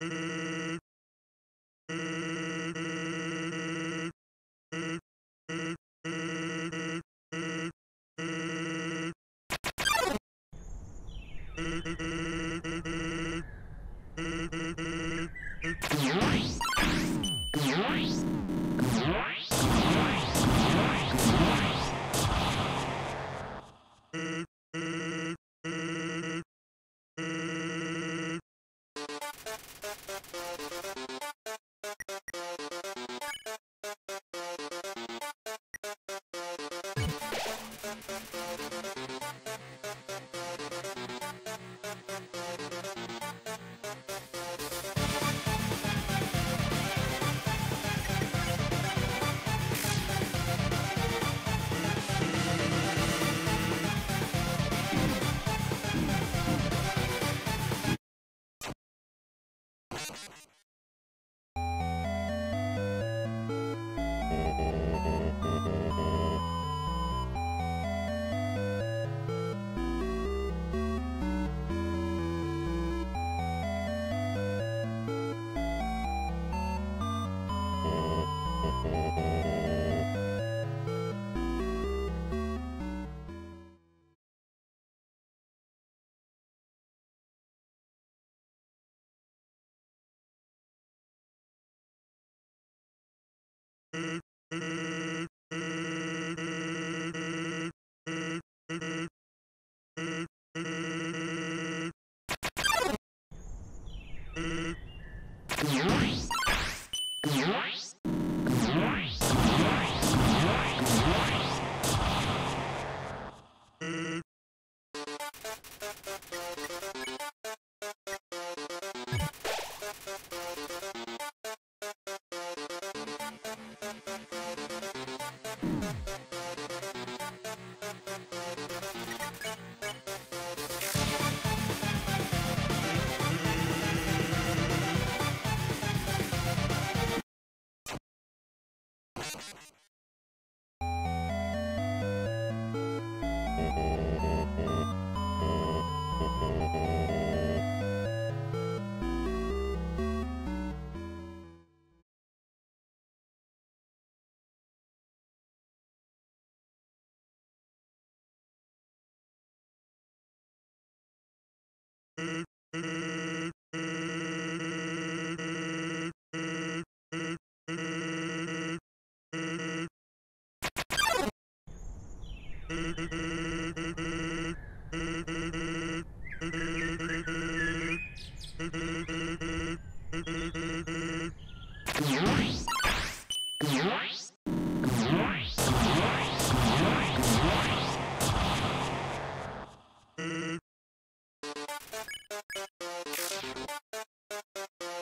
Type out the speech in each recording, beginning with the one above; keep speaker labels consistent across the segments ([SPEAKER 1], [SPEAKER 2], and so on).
[SPEAKER 1] mhm mhm Mm-hmm.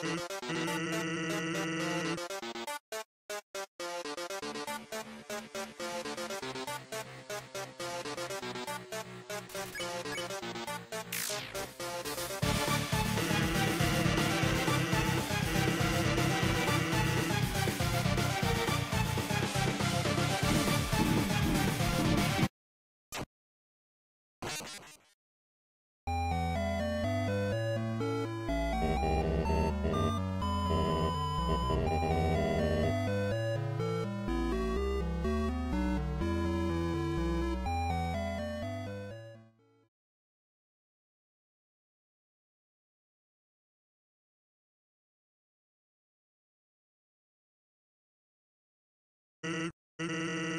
[SPEAKER 1] Mm-hmm. Uh...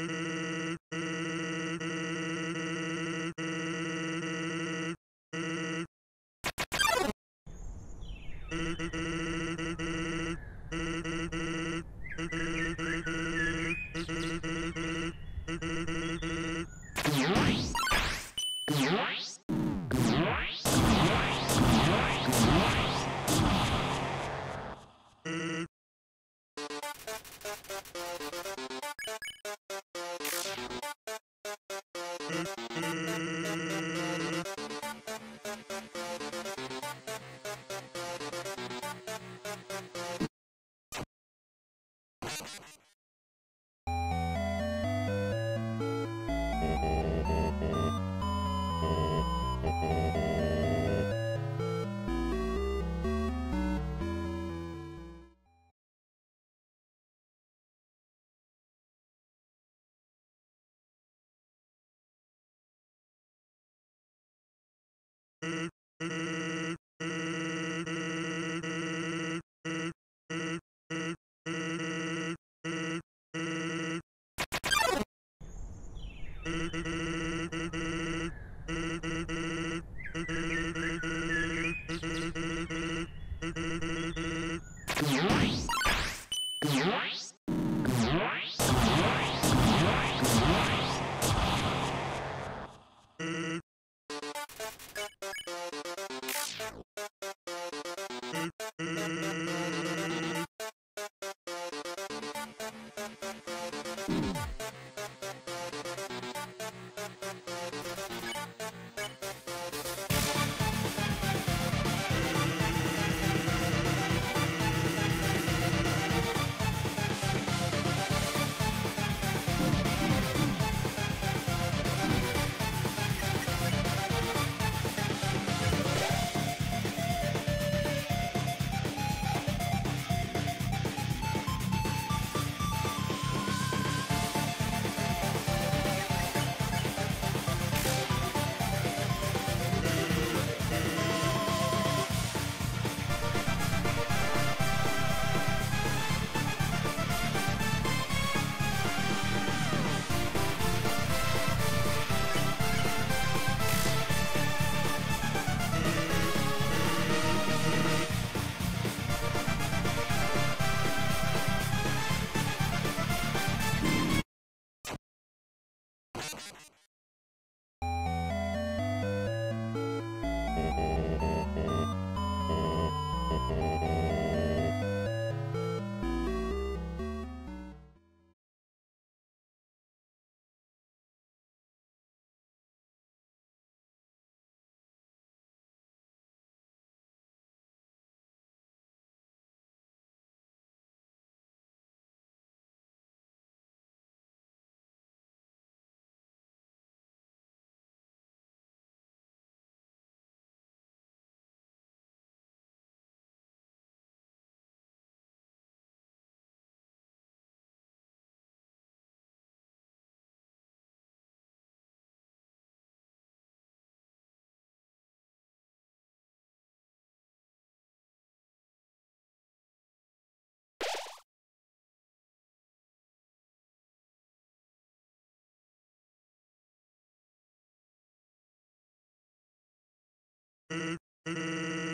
[SPEAKER 1] Mm-hmm. Mm-hmm.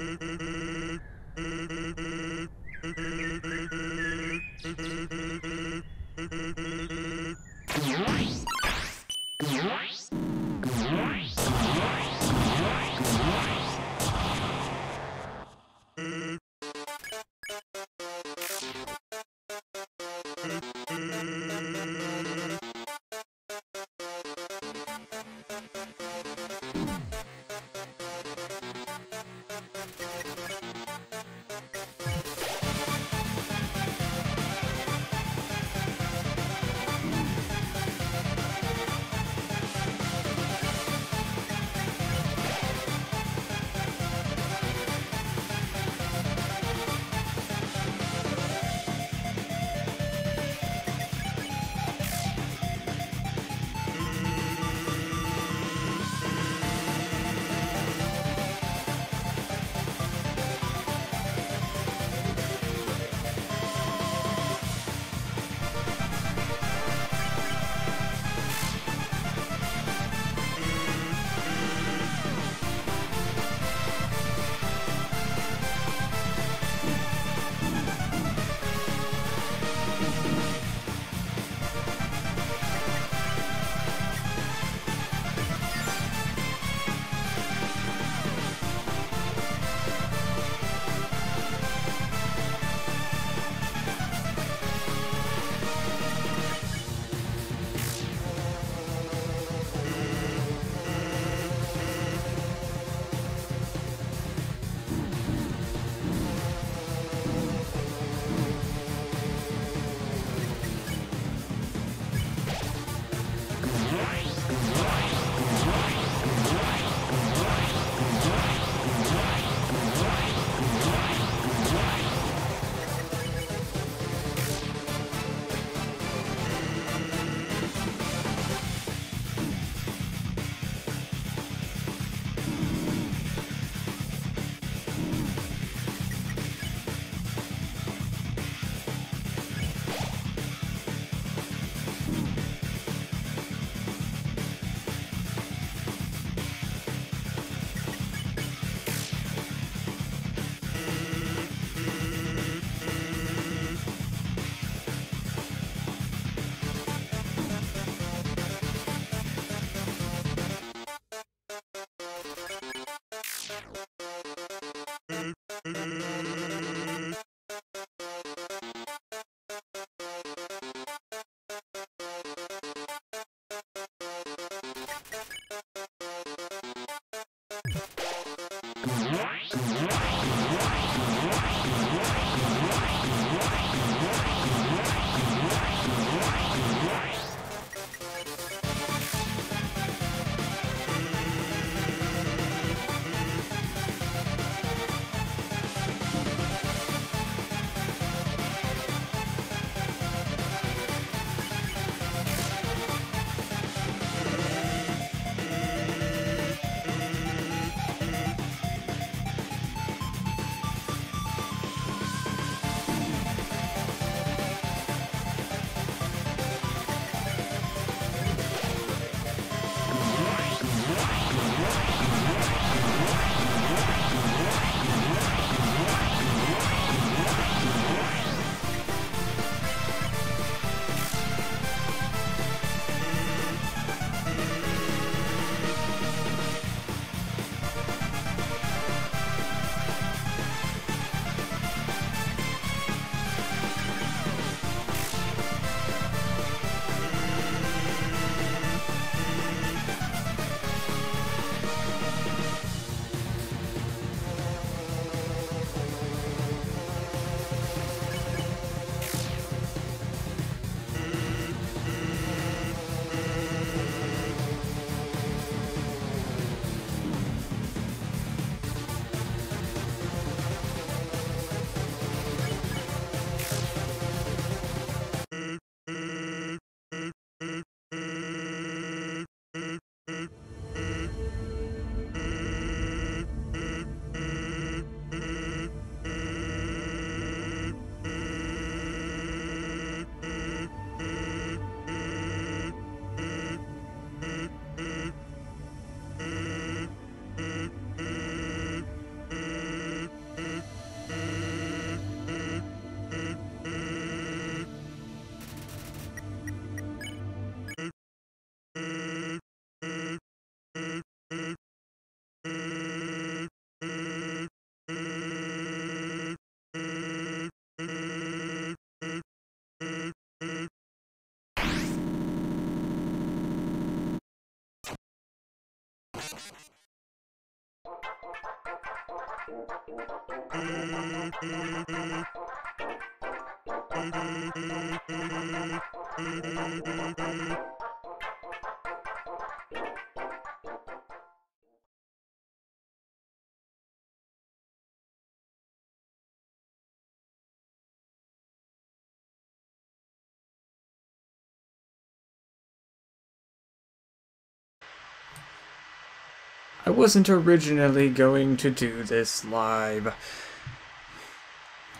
[SPEAKER 1] I wasn't originally going to do this live.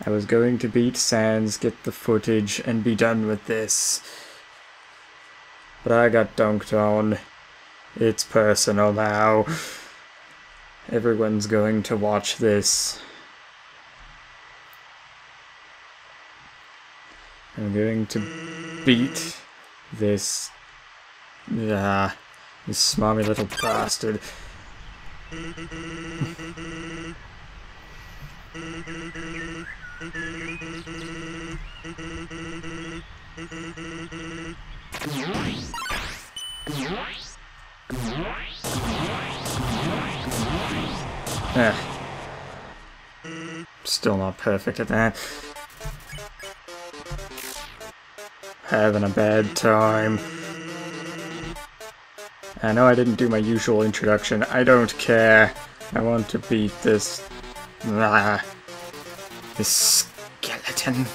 [SPEAKER 1] I was going to beat Sans, get the footage, and be done with this. But I got dunked on. It's personal now. Everyone's going to watch this. I'm going to beat this. Ah, this smarmy little bastard. Eh. Still not perfect at that. Having a bad time. I know I didn't do my usual introduction. I don't care. I want to beat this... Ah, this skeleton.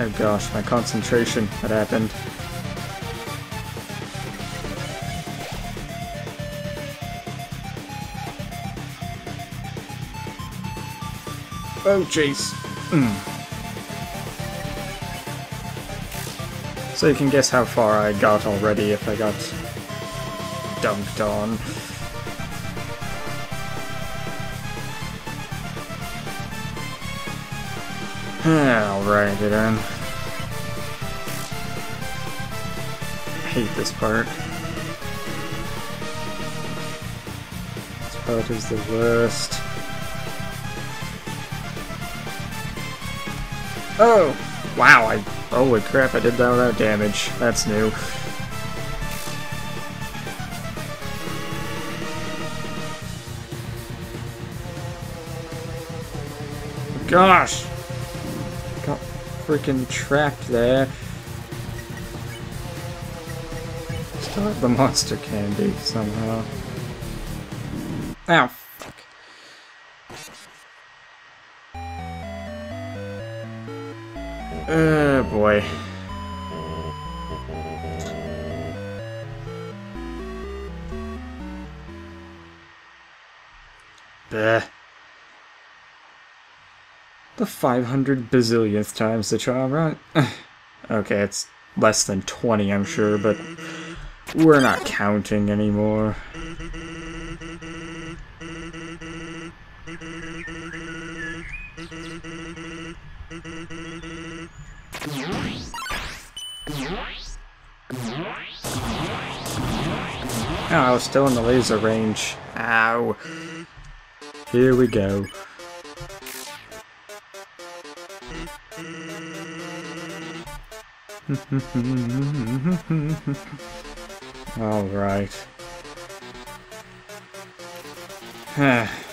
[SPEAKER 1] Oh gosh, my concentration. What happened? Oh jeez. Mm. So you can guess how far I got already if I got dunked on. Alrighty then. I hate this part. This part is the worst. Oh! Wow, I... Holy crap, I did that without damage. That's new. Gosh! Got freaking trapped there. Still have the monster candy somehow. Ow, Oh boy. Bleh. The 500 bazillionth times the charm, right? okay, it's less than 20, I'm sure, but we're not counting anymore. I was still in the laser range. Ow. Here we go. Alright.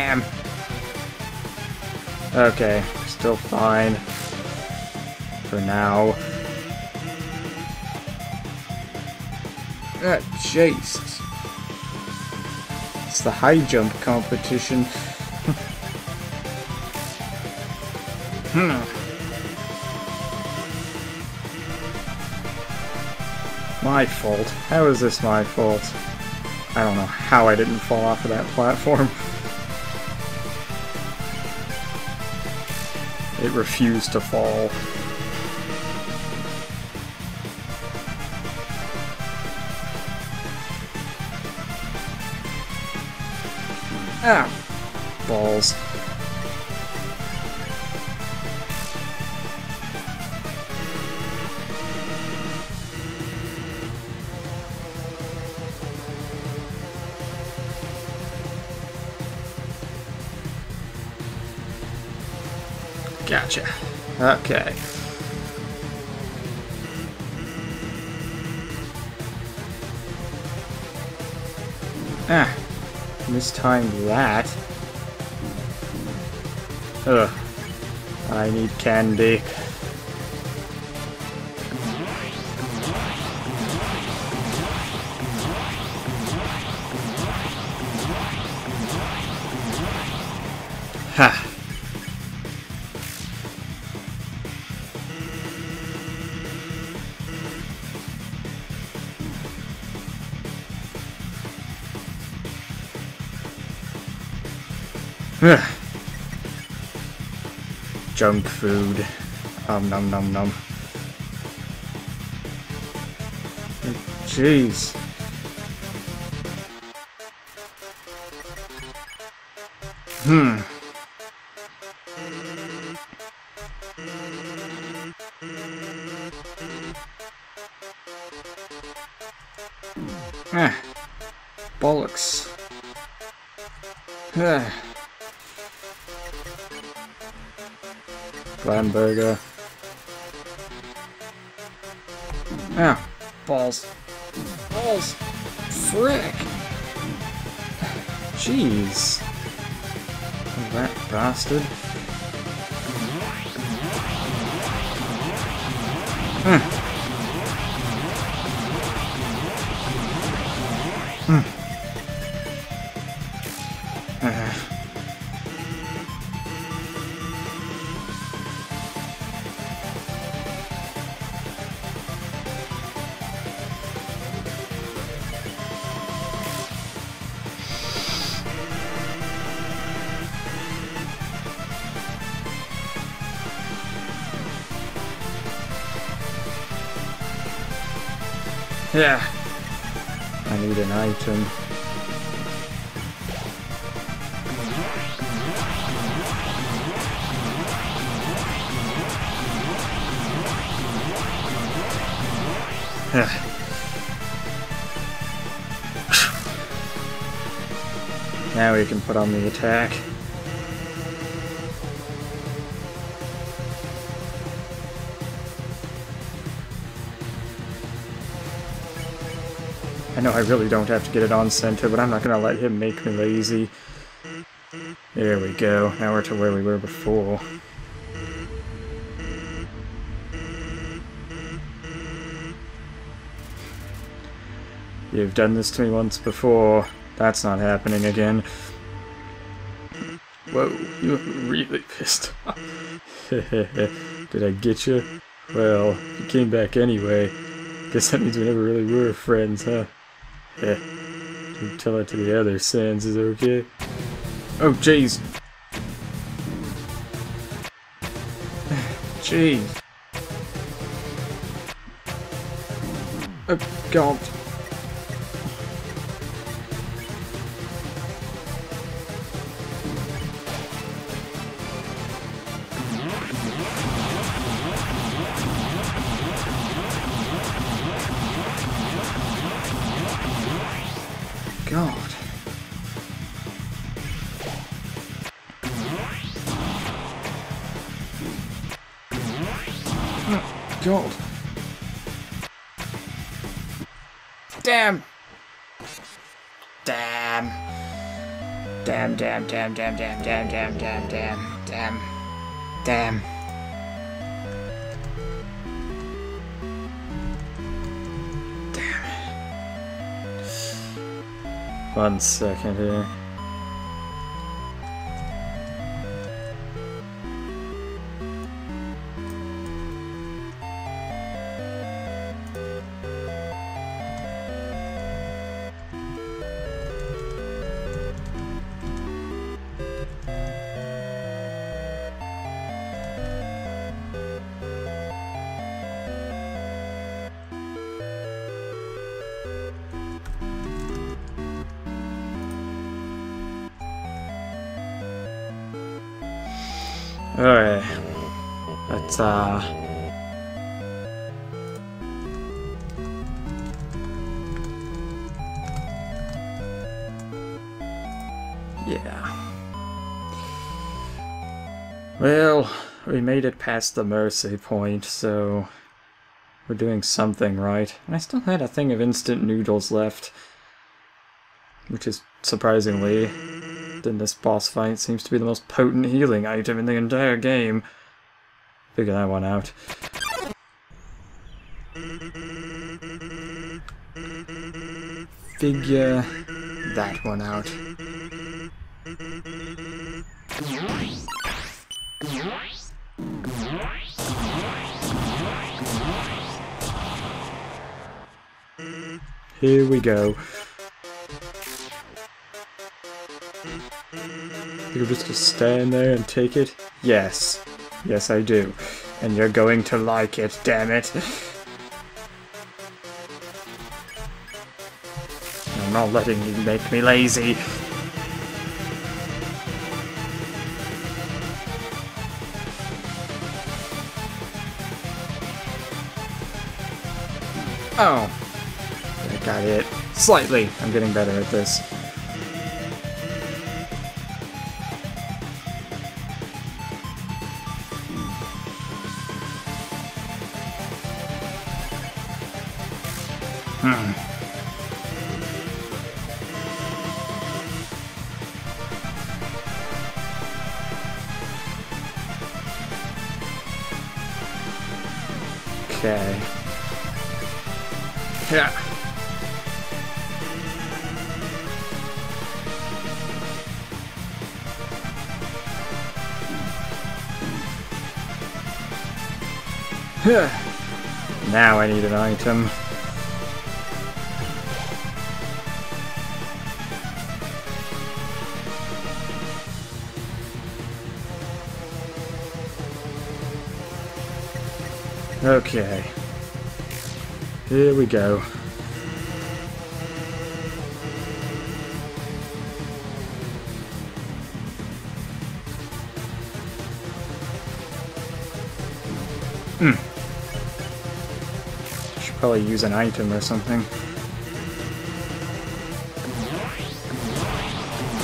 [SPEAKER 1] Damn. Okay, still fine. For now. Ah, Jesus. It's the high jump competition. hmm. My fault. How is this my fault? I don't know how I didn't fall off of that platform. It refused to fall. Ah! Okay. Ah, mistimed that. Ugh. I need candy. Junk food. Um, num num num. Jeez. Hmm. Bastard. Now we can put on the attack. I know I really don't have to get it on center, but I'm not gonna let him make me lazy. There we go. Now we're to where we were before. You've done this to me once before. That's not happening again. Whoa, you look really pissed. Did I get you? Well, you came back anyway. Guess that means we never really were friends, huh? Yeah. You tell it to the other Sans, is it okay? Oh, jeez. Jeez. Oh. God. Damn, damn, damn, damn, damn, damn, damn, damn, damn. One second here. Past the mercy point, so we're doing something right. And I still had a thing of instant noodles left, which is surprisingly, in this boss fight, seems to be the most potent healing item in the entire game. Figure that one out. Figure that one out. Here we go. You're just gonna stand there and take it? Yes. Yes, I do. And you're going to like it, damn it. I'm not letting you make me lazy. Oh. Got it. Slightly. I'm getting better at this. now I need an item. Okay. Here we go. Probably use an item or something.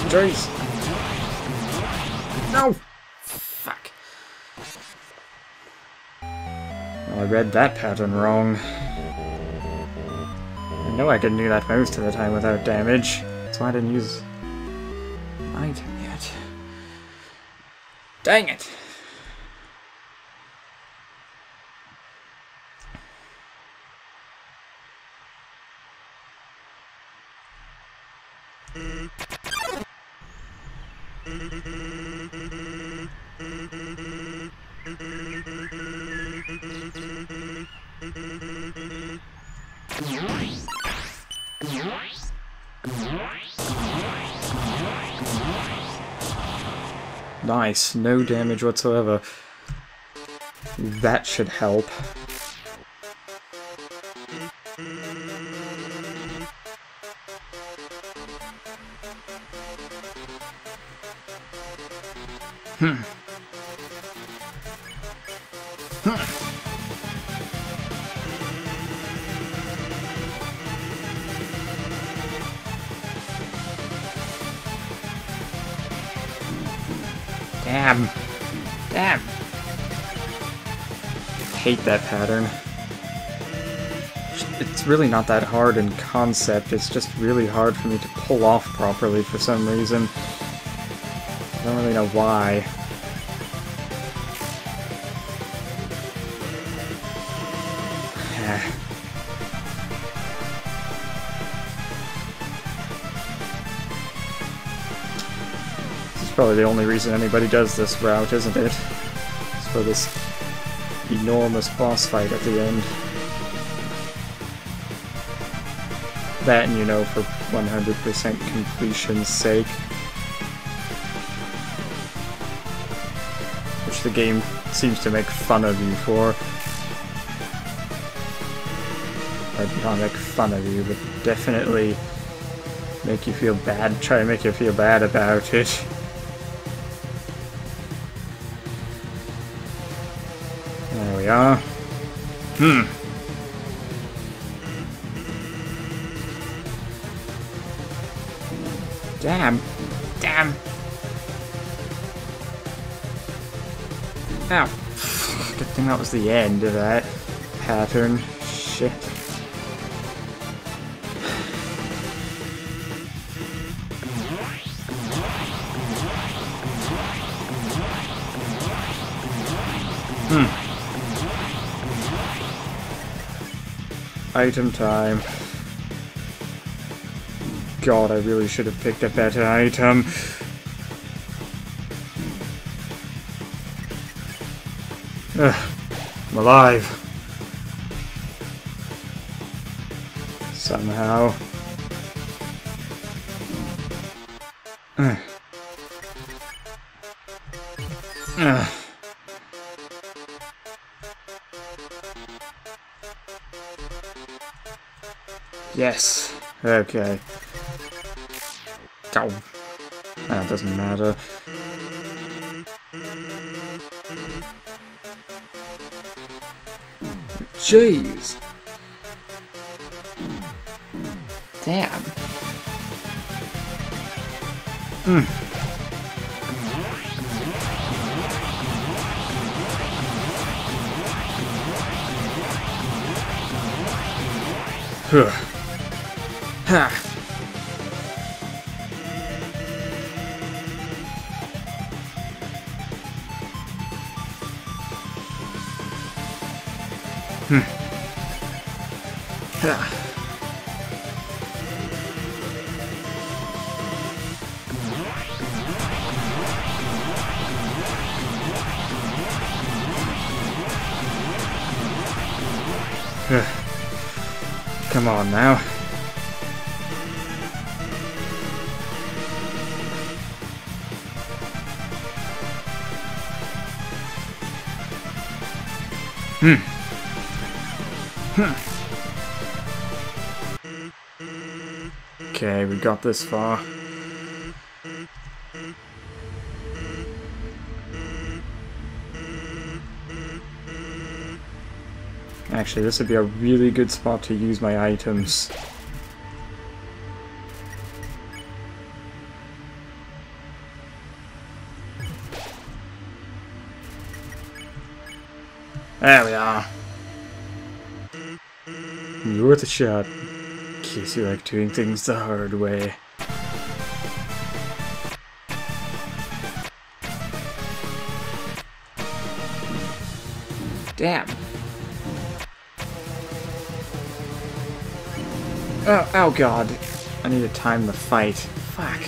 [SPEAKER 1] Jeez. No! Fuck. Well, I read that pattern wrong. I know I can do that most of the time without damage, so I didn't use Nice, no damage whatsoever. That should help. That pattern. It's really not that hard in concept, it's just really hard for me to pull off properly for some reason. I don't really know why. This is probably the only reason anybody does this route, isn't it? It's for this enormous boss fight at the end. That, you know, for 100% completion's sake. Which the game seems to make fun of you for. Or not make fun of you, but definitely make you feel bad, try to make you feel bad about it. we are. Hmm. Damn. Damn. Ow. Good thing that was the end of that pattern. Shit. Item time. God, I really should have picked a better item. Ugh, I'm alive. Somehow. Yes. Okay. Ow. That doesn't matter. Jeez. Damn. Hmm. Huh. Got this far. Actually, this would be a really good spot to use my items. There we are. Worth a shot. Case you like doing things the hard way. Damn. Oh, oh god. I need to time the fight. Fuck.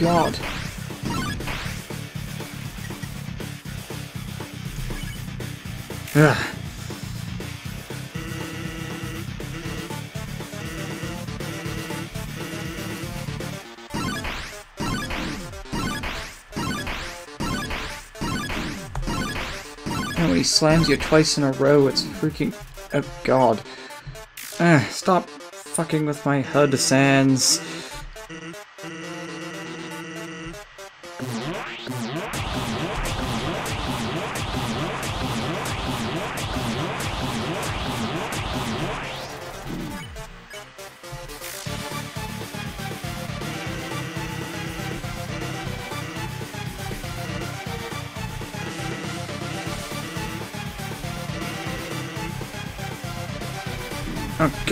[SPEAKER 1] God. Ugh. And when he slams you twice in a row, it's freaking... Oh, God. Uh, stop fucking with my HUD Sans.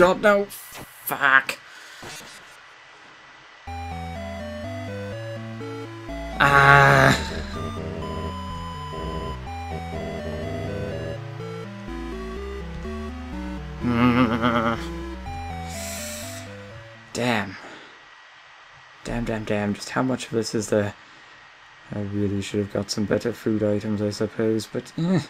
[SPEAKER 1] Oh god, no! Fuck! Ah! Damn. Damn, damn, damn. Just how much of this is there? I really should have got some better food items, I suppose, but... Eh.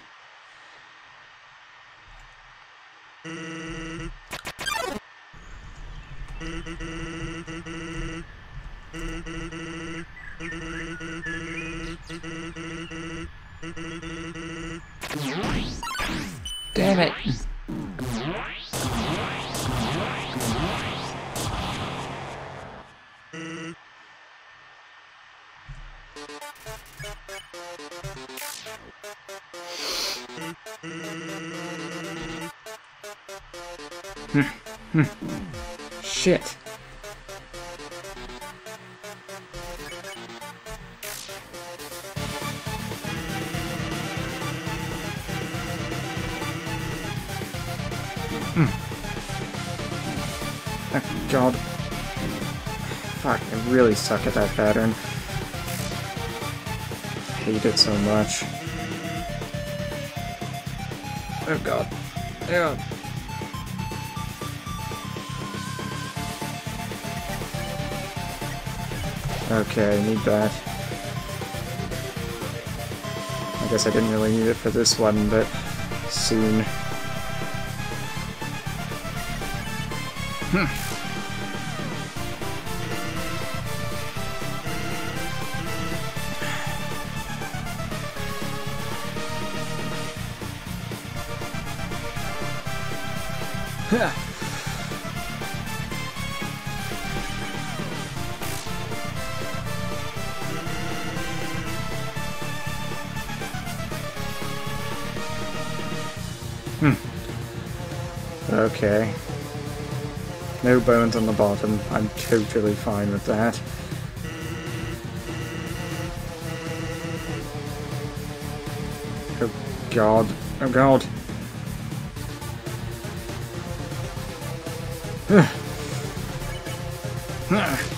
[SPEAKER 1] At that pattern. hate it so much. Oh god. Yeah. Okay, I need that. I guess I didn't really need it for this one, but soon. Hmm. Bones on the bottom. I'm totally fine with that. Oh god. Oh god. Damn.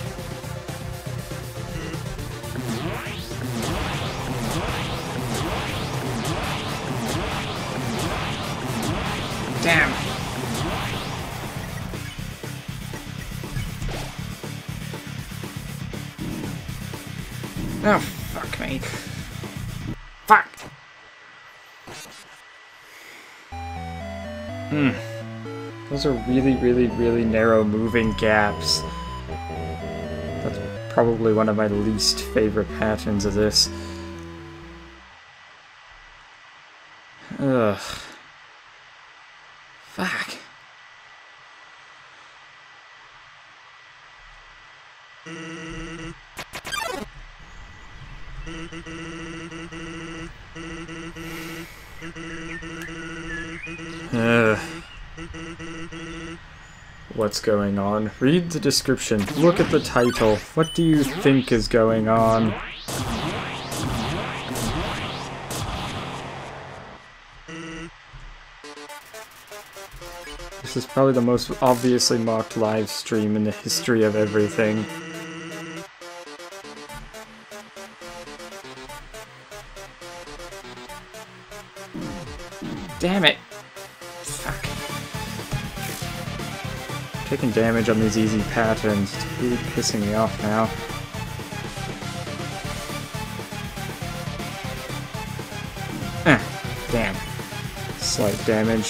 [SPEAKER 1] are really, really, really narrow moving gaps. That's probably one of my least favorite patterns of this. Ugh. Fuck. Ugh. What's going on? Read the description. Look at the title. What do you think is going on? This is probably the most obviously mocked live stream in the history of everything. Damn it! Taking damage on these easy patterns. It's really pissing me off now. Eh, damn. Slight damage.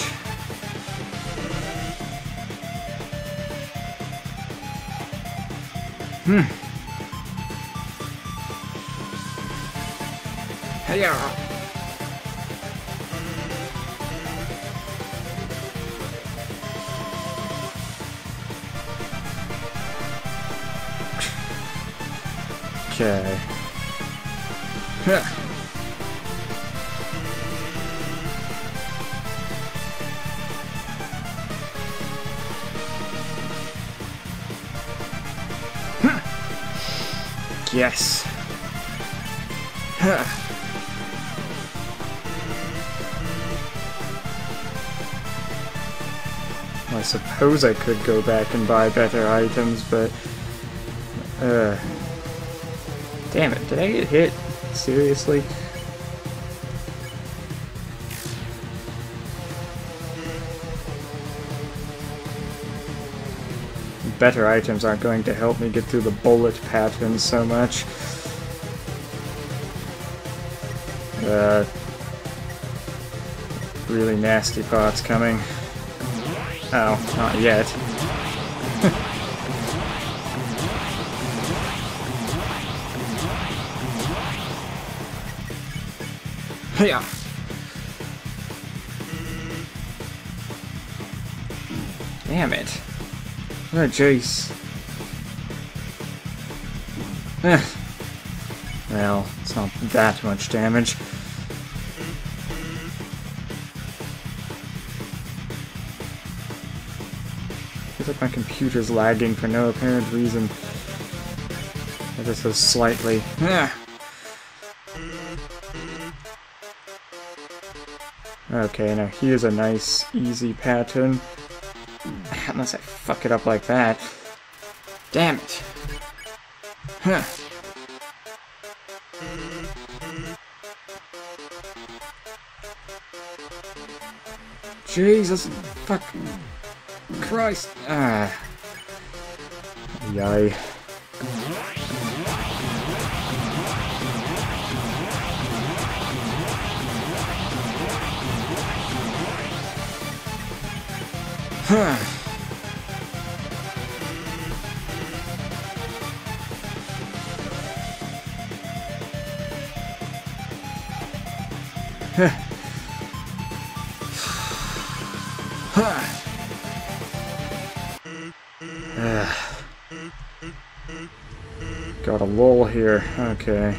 [SPEAKER 1] Hmm. Hiya! Okay. Suppose I could go back and buy better items, but... Uh... Damn it, did I get hit? Seriously? Better items aren't going to help me get through the bullet patterns so much. Uh, really nasty parts coming. Oh, not yet. yeah. Damn it. Oh, eh. jeez. well, it's not that much damage. Computer's lagging for no apparent reason. Ever so slightly. Eh. Okay, now here's a nice, easy pattern. Unless I fuck it up like that. Damn it. Huh. Jesus fuck Christ. Ah. Yay. Lull here. Okay.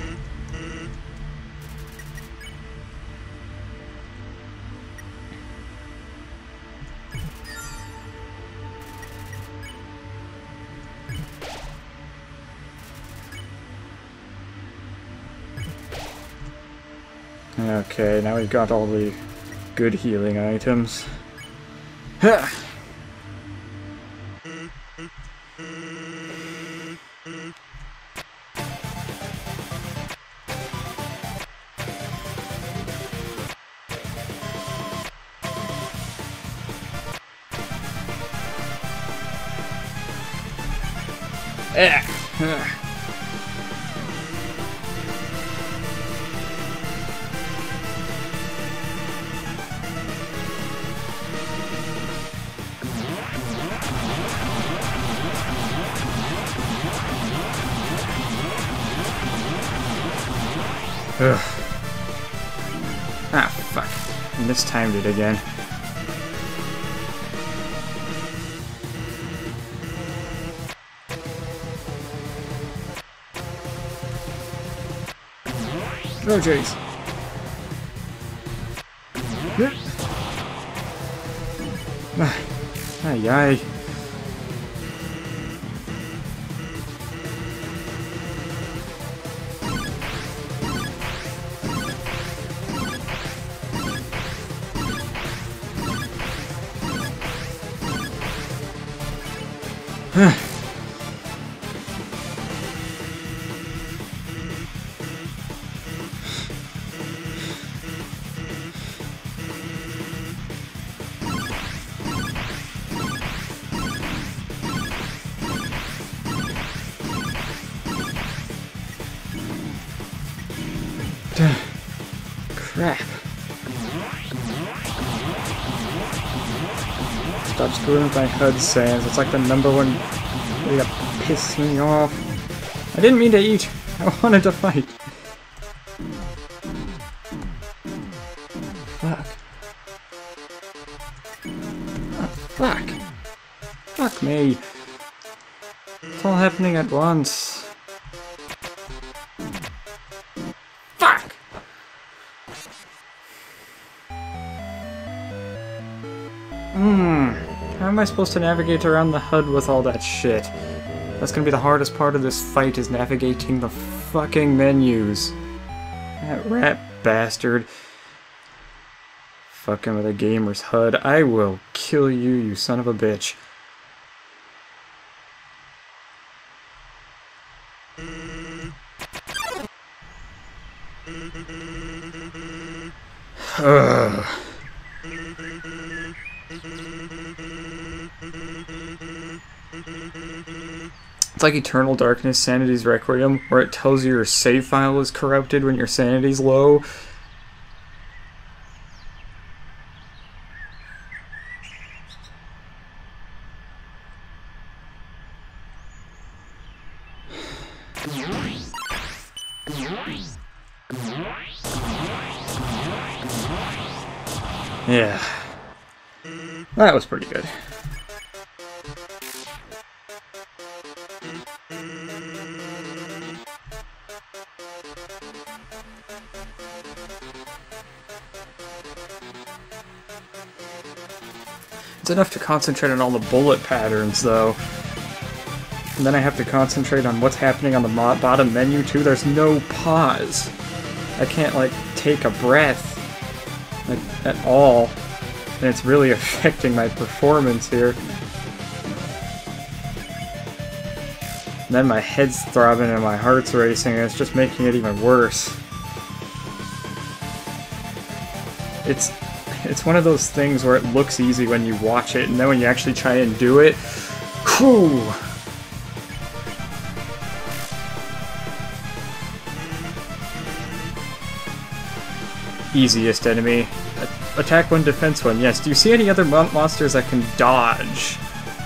[SPEAKER 1] Okay, now we've got all the good healing items. Screwing with my HUD. It's like the number one way to piss me off. I didn't mean to eat. I wanted to fight. Fuck. Oh, fuck. Fuck me. It's all happening at once. Am I supposed to navigate around the HUD with all that shit? That's gonna be the hardest part of this fight is navigating the fucking menus. That rat bastard. Fucking with a gamer's HUD. I will kill you, you son of a bitch. Ugh. It's like Eternal Darkness Sanity's Requiem, where it tells you your save file is corrupted when your sanity's low. Yeah. That was pretty good. Enough to concentrate on all the bullet patterns, though. And then I have to concentrate on what's happening on the bottom menu, too. There's no pause. I can't, like, take a breath. Like, at all. And it's really affecting my performance here. And then my head's throbbing and my heart's racing, and it's just making it even worse. It's it's one of those things where it looks easy when you watch it, and then when you actually try and do it, whew! Easiest enemy. Attack one, defense one. Yes. Do you see any other mon monsters that can dodge?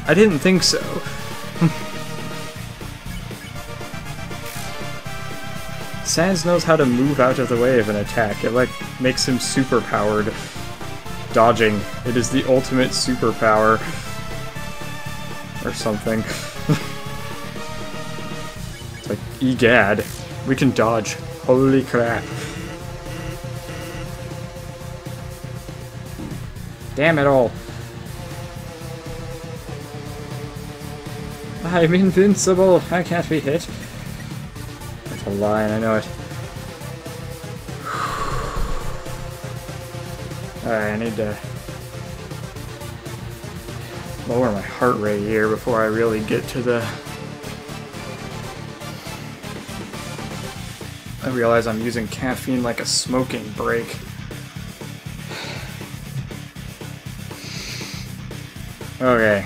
[SPEAKER 1] I didn't think so. Sans knows how to move out of the way of an attack. It, like, makes him super powered. Dodging. It is the ultimate superpower. Or something. it's like, egad. We can dodge. Holy crap. Damn it all. I'm invincible. I can't be hit. That's a lie, I know it. Alright, I need to lower my heart rate here before I really get to the... I realize I'm using caffeine like a smoking break. Okay.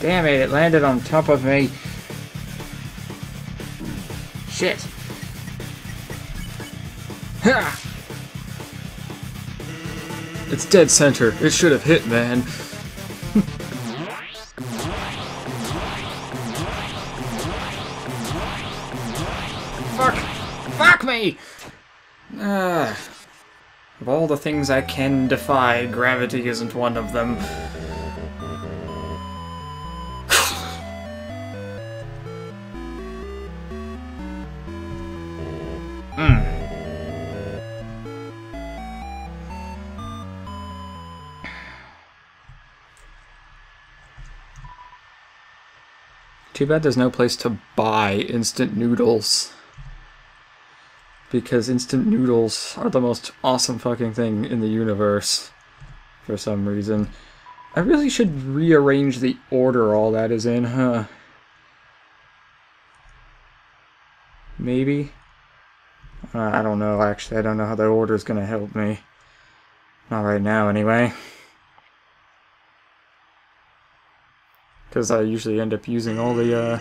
[SPEAKER 1] Damn it, it landed on top of me. Shit. Ha! It's dead center. It should have hit, man. Fuck! Fuck me! Ah. Of all the things I can defy, gravity isn't one of them. Too bad there's no place to buy instant noodles. Because instant noodles are the most awesome fucking thing in the universe. For some reason. I really should rearrange the order all that is in, huh? Maybe? Uh, I don't know, actually. I don't know how the order is to help me. Not right now, anyway. Because I usually end up using all the, uh...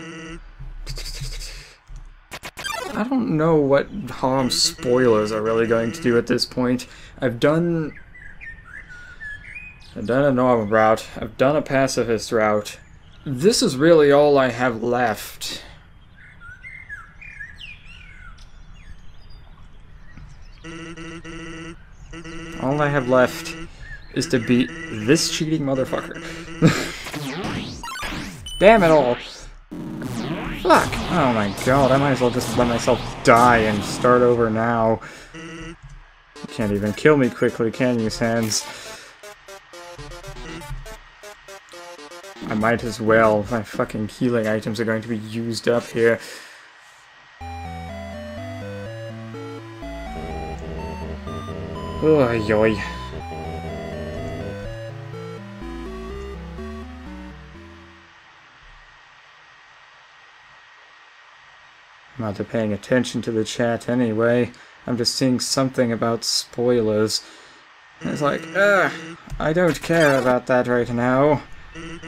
[SPEAKER 1] I don't know what harm spoilers are really going to do at this point. I've done... I've done a normal route. I've done a pacifist route. This is really all I have left. All I have left is to beat this cheating motherfucker. Damn it all! Fuck! Oh my god, I might as well just let myself die and start over now. You can't even kill me quickly, can you, Sans? I might as well. My fucking healing items are going to be used up here. Oh, yoy. Not paying attention to the chat anyway. I'm just seeing something about spoilers. it's like, ugh, I don't care about that right now.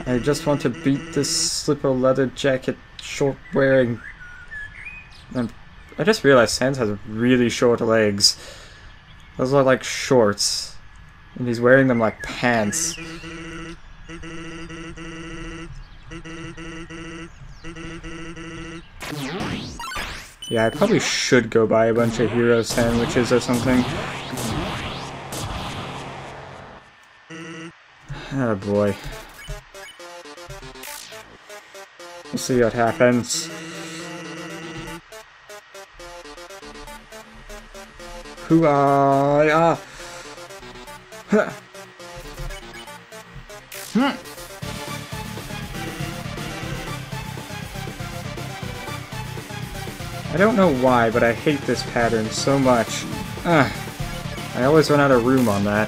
[SPEAKER 1] I just want to beat this slipper leather jacket short wearing. And I just realized Sans has really short legs. Those are like shorts. And he's wearing them like pants. Yeah, I probably should go buy a bunch of hero sandwiches or something. Oh boy. We'll see what happens. Are ya? Huh. Hmm. I don't know why, but I hate this pattern so much. Ugh. I always run out of room on that.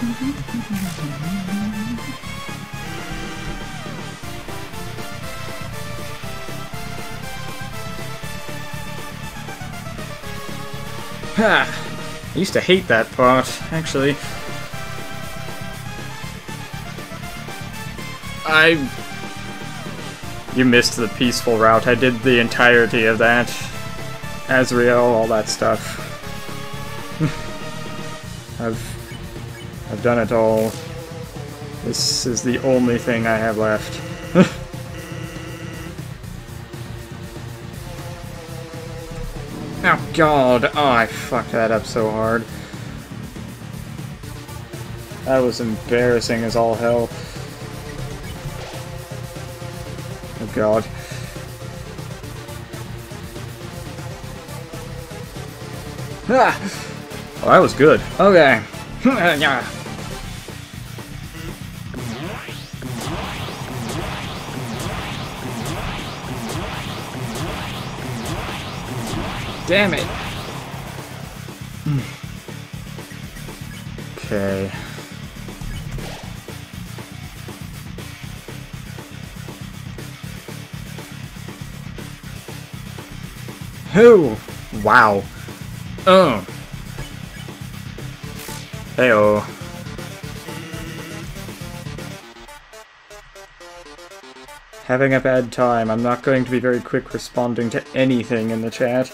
[SPEAKER 1] Mm-hmm. Ha! I used to hate that part, actually. I... You missed the peaceful route. I did the entirety of that. Asriel, all that stuff. I've... I've done it all. This is the only thing I have left. oh god! Oh, I fucked that up so hard. That was embarrassing as all hell. Oh god. Ah! Oh, that was good. Okay. yeah. Damn it. Hmm. Okay. Who? Wow. Oh. Heyo. Having a bad time. I'm not going to be very quick responding to anything in the chat.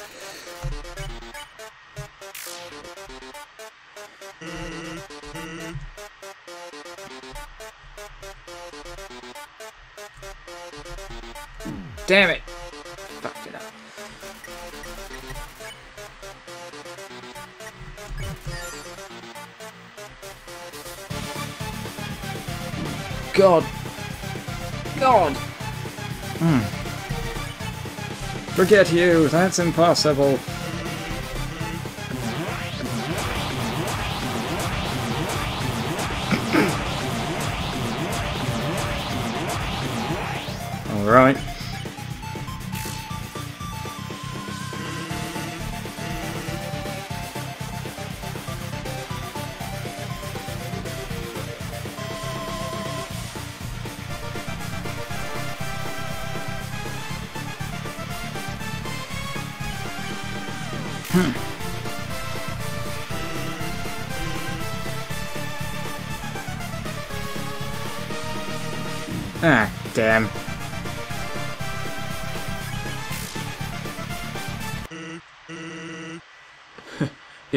[SPEAKER 1] Damn it! Forget you. That's impossible.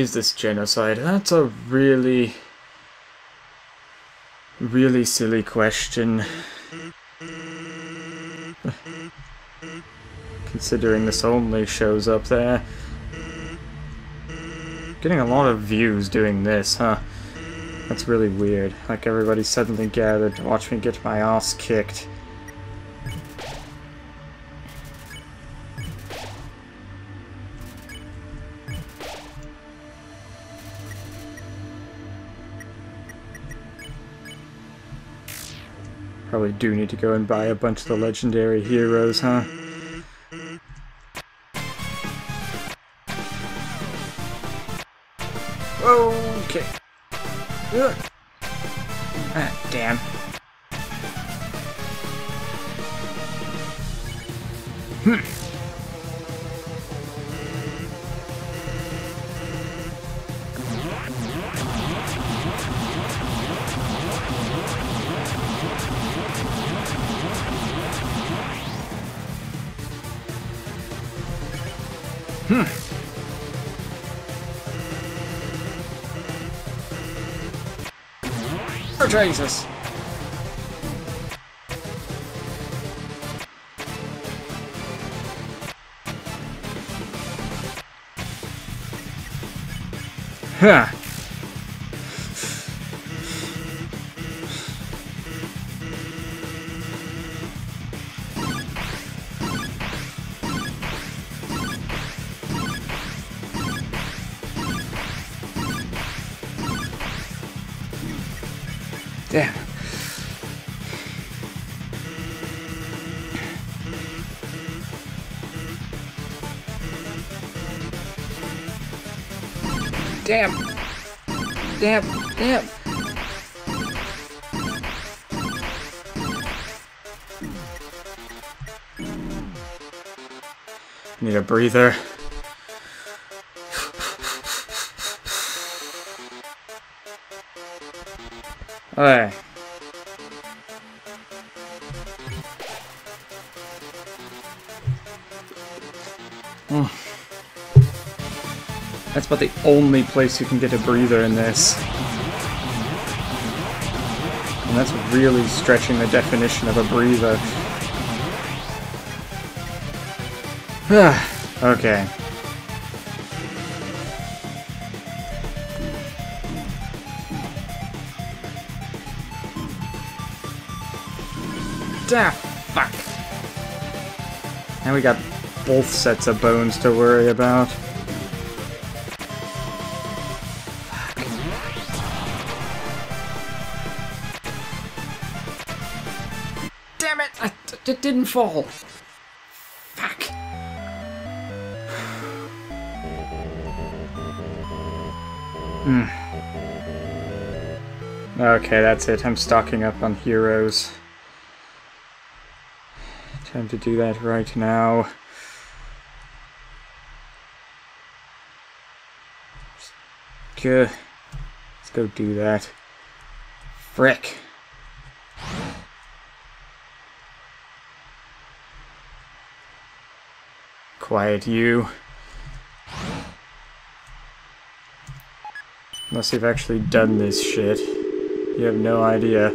[SPEAKER 1] Is this genocide? That's a really... really silly question. Considering this only shows up there. Getting a lot of views doing this, huh? That's really weird. Like everybody suddenly gathered to watch me get my ass kicked. Do need to go and buy a bunch of the legendary heroes, huh? Oh, Jesus. Huh. Breather. Alright. Hmm. That's about the only place you can get a breather in this. And that's really stretching the definition of a breather. okay. Ah, fuck. Now we got both sets of bones to worry about. Damn it! I, it didn't fall. Okay, that's it. I'm stocking up on heroes. Time to do that right now. Good. Let's go do that. Frick. Quiet you. Unless you've actually done this shit. You have no idea.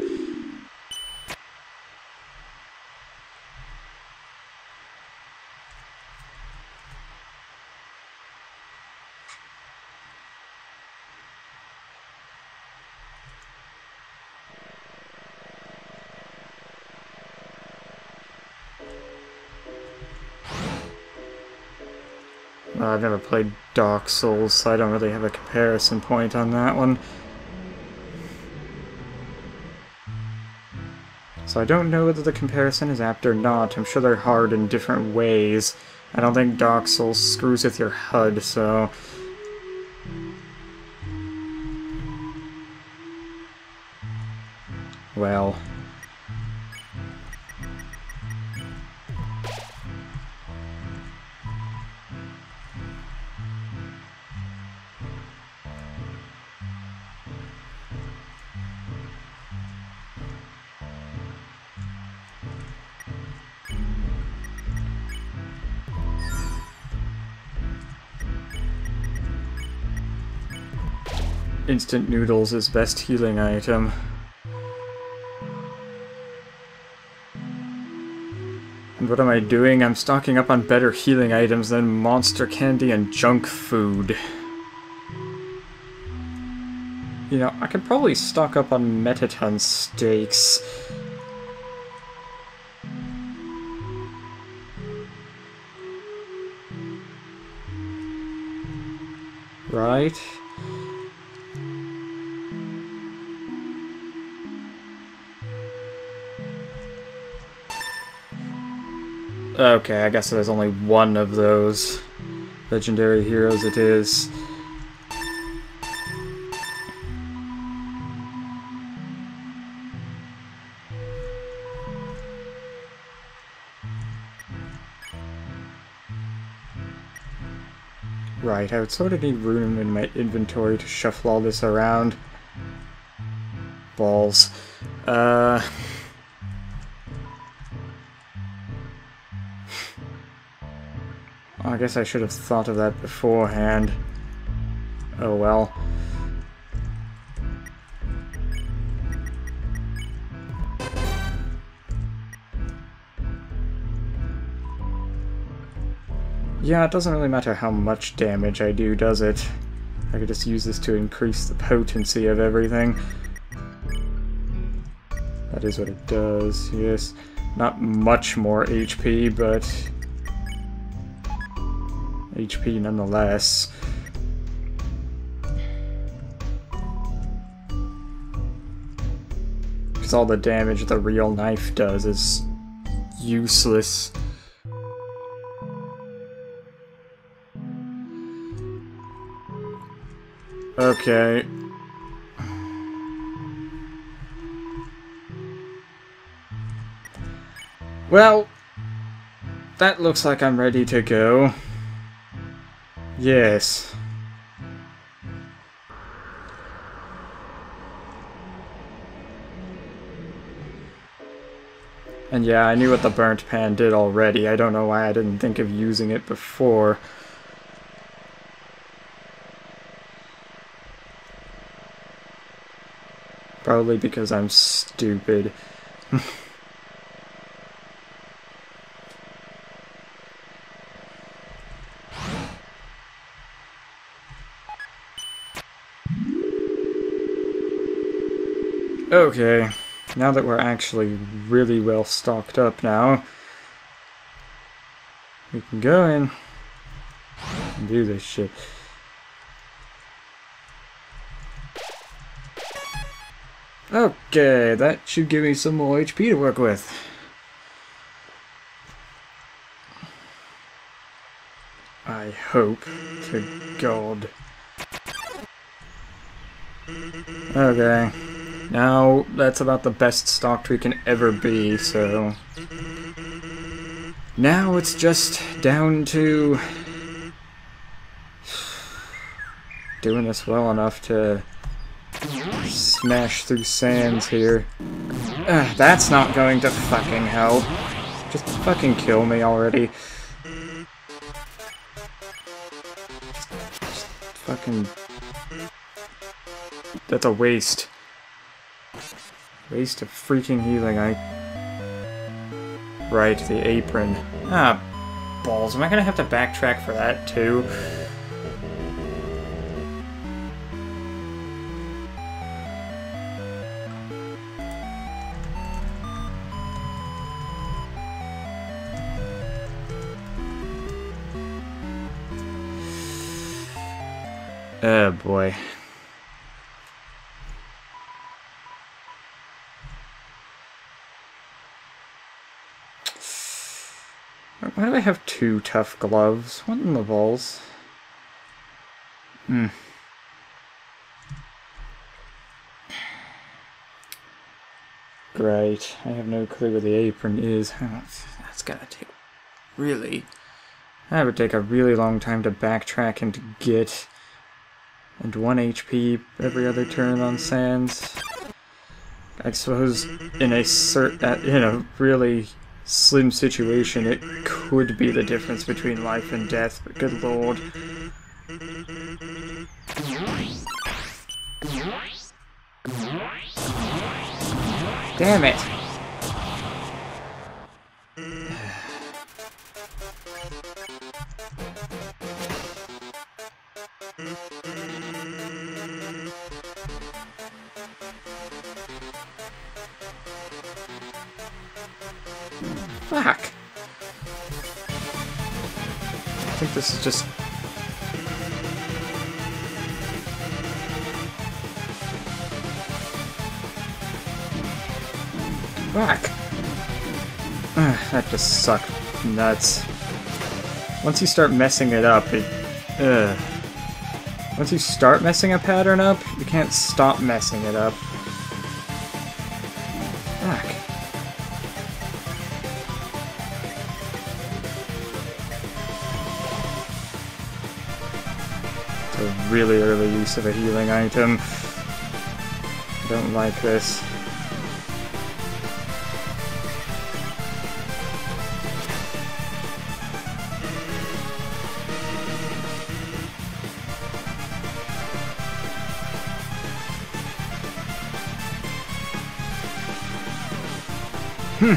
[SPEAKER 1] Uh, I've never played Dark Souls, so I don't really have a comparison point on that one. So I don't know whether the comparison is apt or not. I'm sure they're hard in different ways. I don't think Souls screws with your HUD, so... Well... Instant noodles is best healing item. And what am I doing? I'm stocking up on better healing items than monster candy and junk food. You know, I could probably stock up on Mettaton steaks. Right? Okay, I guess there's only one of those legendary heroes it is. Right, I would sort of need room in my inventory to shuffle all this around. Balls. Uh... I guess I should have thought of that beforehand. Oh well. Yeah, it doesn't really matter how much damage I do, does it? I could just use this to increase the potency of everything. That is what it does, yes. Not much more HP, but... HP nonetheless. Because all the damage the real knife does is useless. Okay. Well, that looks like I'm ready to go. Yes. And yeah, I knew what the burnt pan did already. I don't know why I didn't think of using it before. Probably because I'm stupid. okay, now that we're actually really well stocked up now, we can go in and do this shit. Okay, that should give me some more HP to work with. I hope to God. Okay. Now, that's about the best stocked we can ever be, so... Now it's just down to... Doing this well enough to smash through Sans here. Uh, that's not going to fucking help. Just fucking kill me already. Just fucking... That's a waste. Waste of freaking healing, I... Right, the apron. Ah, balls. Am I gonna have to backtrack for that, too? Oh boy. Why do I have two tough gloves? What in the balls? Hmm. Great. I have no clue where the apron is. That's gotta take... Really? That would take a really long time to backtrack and to get and 1 HP every other turn on Sans. I suppose in a cert uh, in a really slim situation it could be the difference between life and death, but good lord. Damn it! This is just... Fuck. Ah, that just sucked nuts. Once you start messing it up, it... Ugh. Once you start messing a pattern up, you can't stop messing it up. really early use of a healing item. I don't like this. Hmm.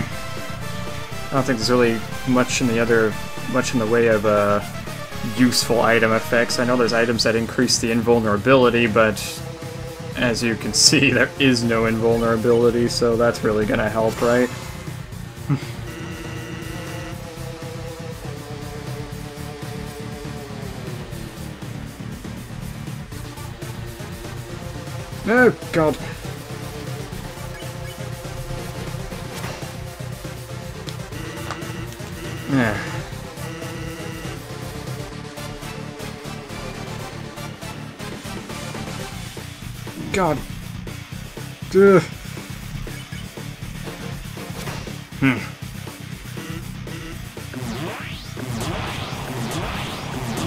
[SPEAKER 1] I don't think there's really much in the other, much in the way of uh, useful item effects. I know there's items that increase the invulnerability, but as you can see, there is no invulnerability, so that's really gonna help, right?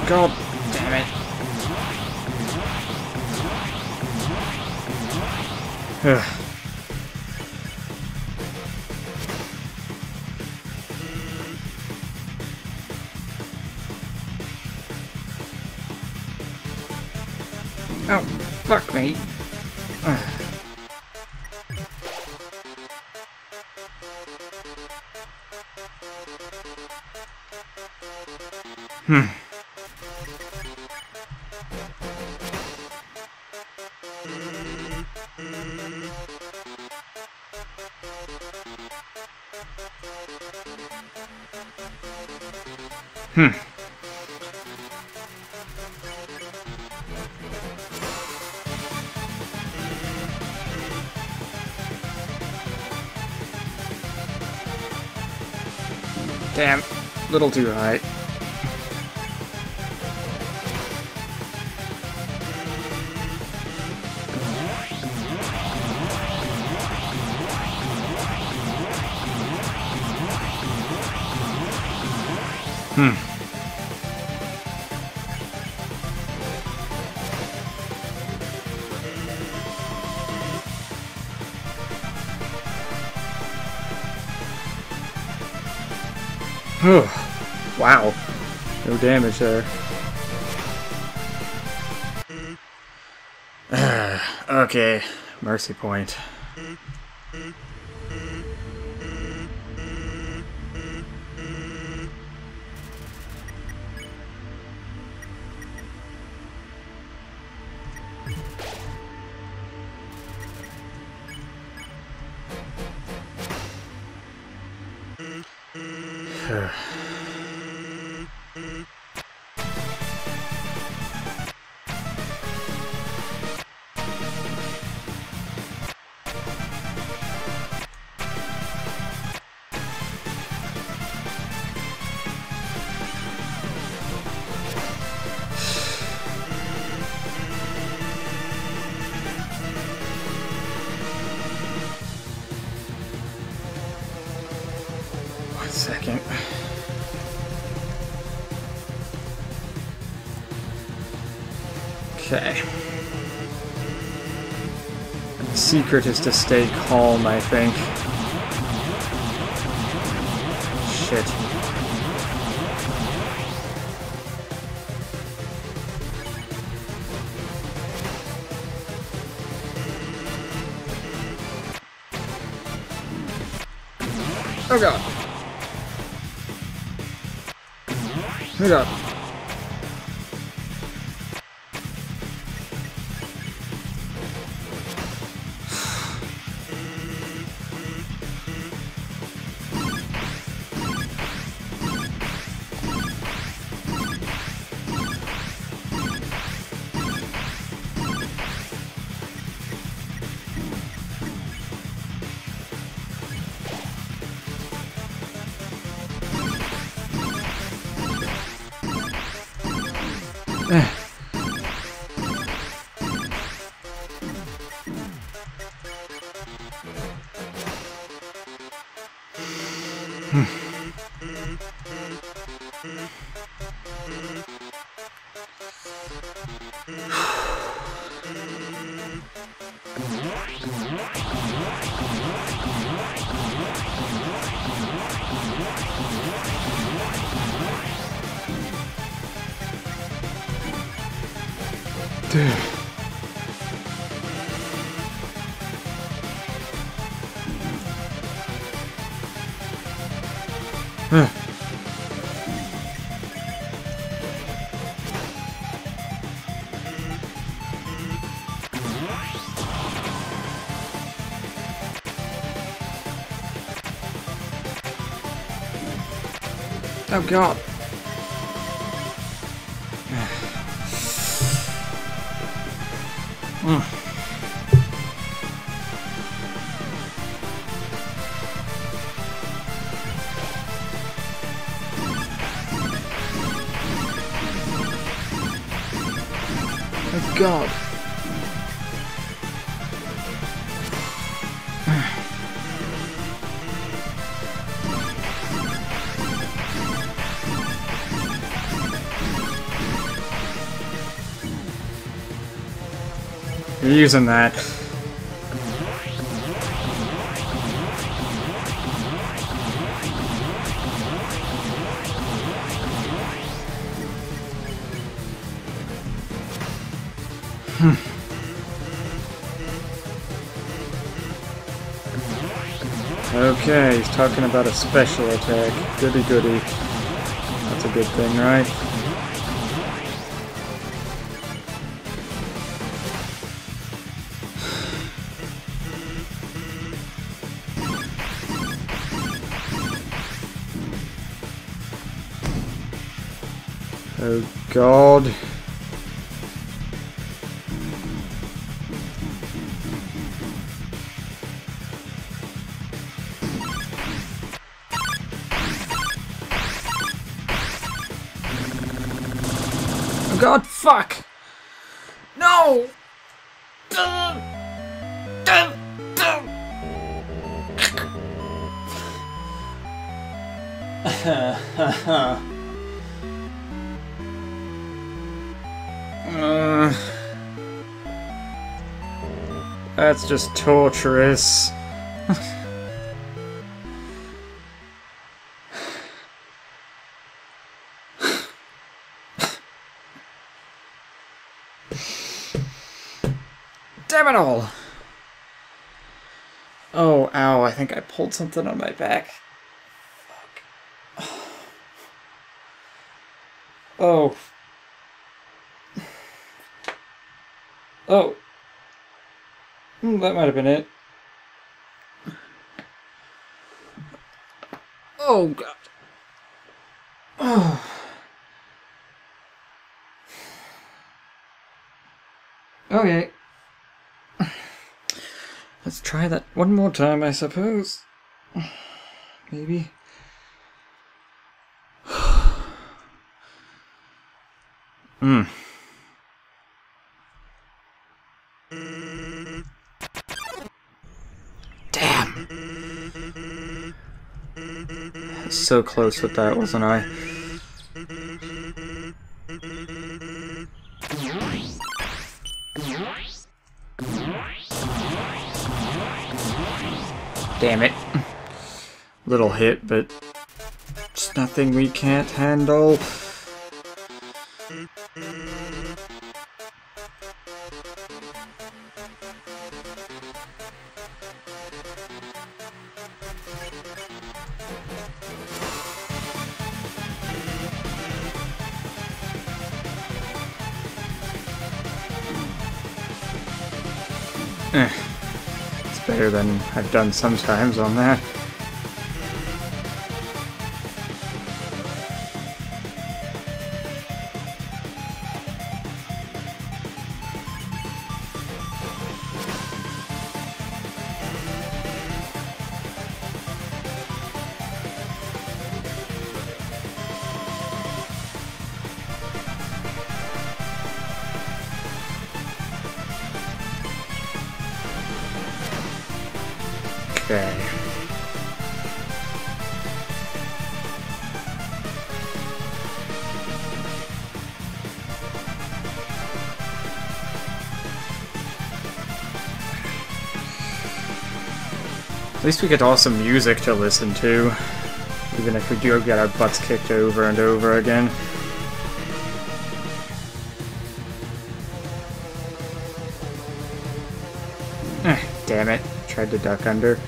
[SPEAKER 1] God damn it. Oh, fuck me. Little too high. Damage there. okay, mercy point. Secret is to stay calm, I think. Shit. Oh god. Oh god. Hmm. Dude. Oh, god. Using that. Hmm. Okay, he's talking about a special attack. Goody goody. That's a good thing, right? God. That's just torturous. Damn it all! Oh, ow, I think I pulled something on my back. Fuck. Oh. Hmm, that might have been it. Oh, God. Oh. Okay. Let's try that one more time, I suppose. Maybe. Hmm. Damn. So close with that, wasn't I? Damn it. Little hit, but it's nothing we can't handle. I've done sometimes on that. At least we get awesome music to listen to, even if we do get our butts kicked over and over again. Eh, damn it. Tried to duck under.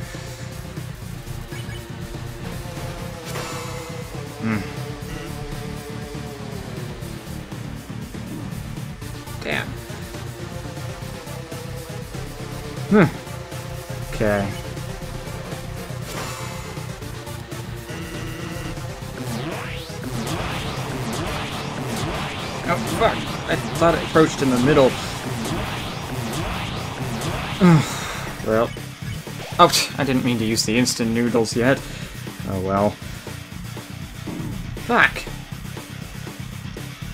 [SPEAKER 1] Thought it approached in the middle. well. Oh, I didn't mean to use the instant noodles yet. Oh well. Fuck.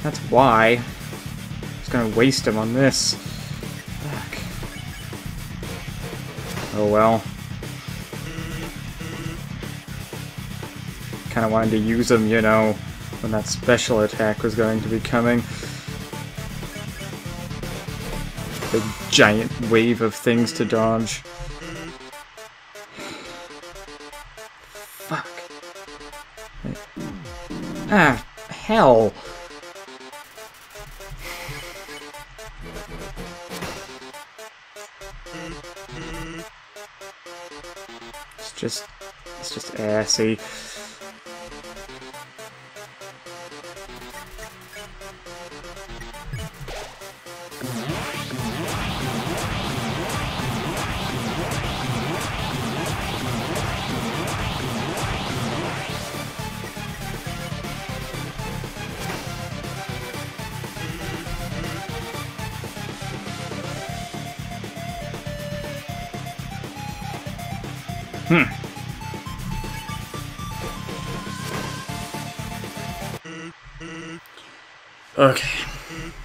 [SPEAKER 1] That's why. I was gonna waste them on this. Fuck. Oh well. Kinda wanted to use them, you know, when that special attack was going to be coming. Giant wave of things to dodge. Fuck. Ah, hell. It's just, it's just assy. Okay. Mm-hmm.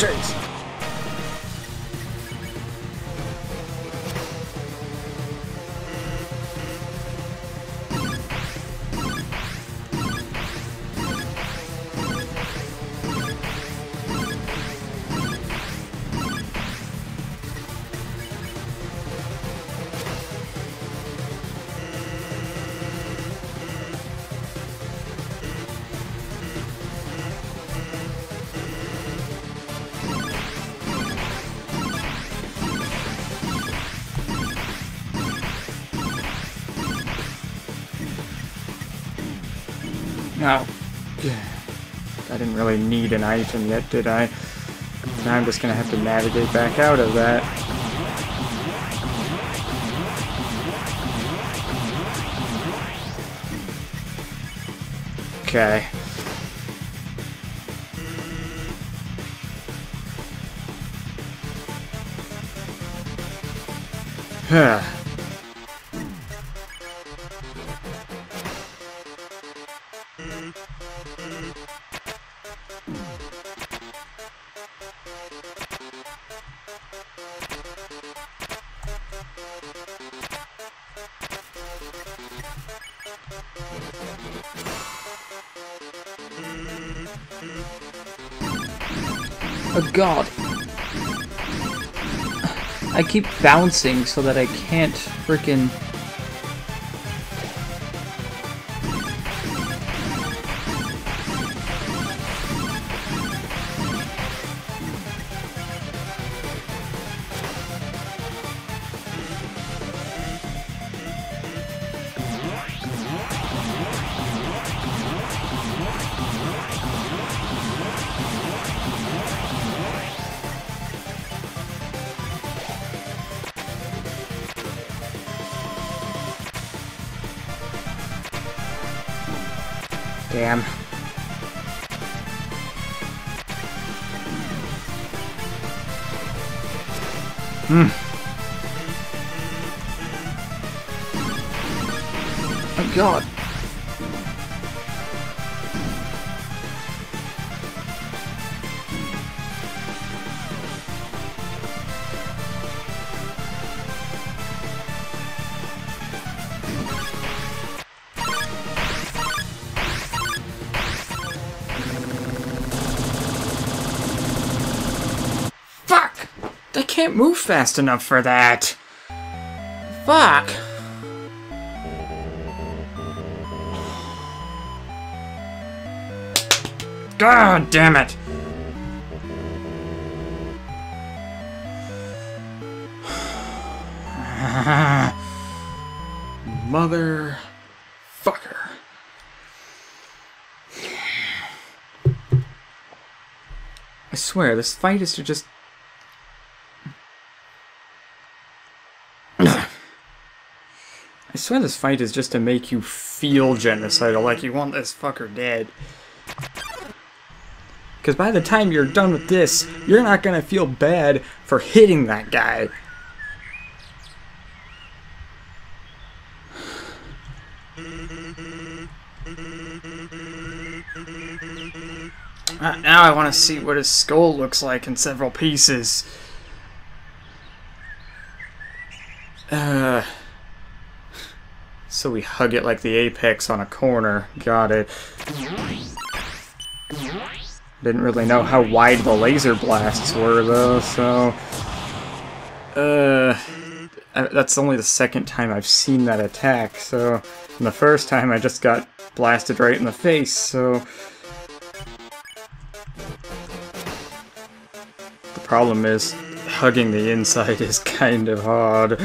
[SPEAKER 1] Oh, really need an item yet, did I? Now I'm just gonna have to navigate back out of that. Okay. God. I keep bouncing so that I can't frickin' I can't move fast enough for that. Fuck! God damn it! Mother fucker. I swear, this fight is to just swear this fight is just to make you feel genocidal, like you want this fucker dead. Because by the time you're done with this, you're not gonna feel bad for hitting that guy. Uh, now I want to see what his skull looks like in several pieces. Uh, so we hug it like the apex on a corner. Got it. Didn't really know how wide the laser blasts were, though, so... Uh... That's only the second time I've seen that attack, so... And the first time I just got blasted right in the face, so... The problem is, hugging the inside is kind of hard.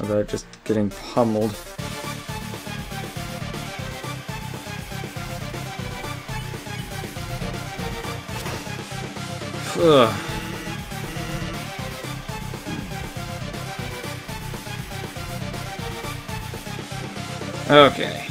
[SPEAKER 1] Without just getting pummeled. Ugh. Okay.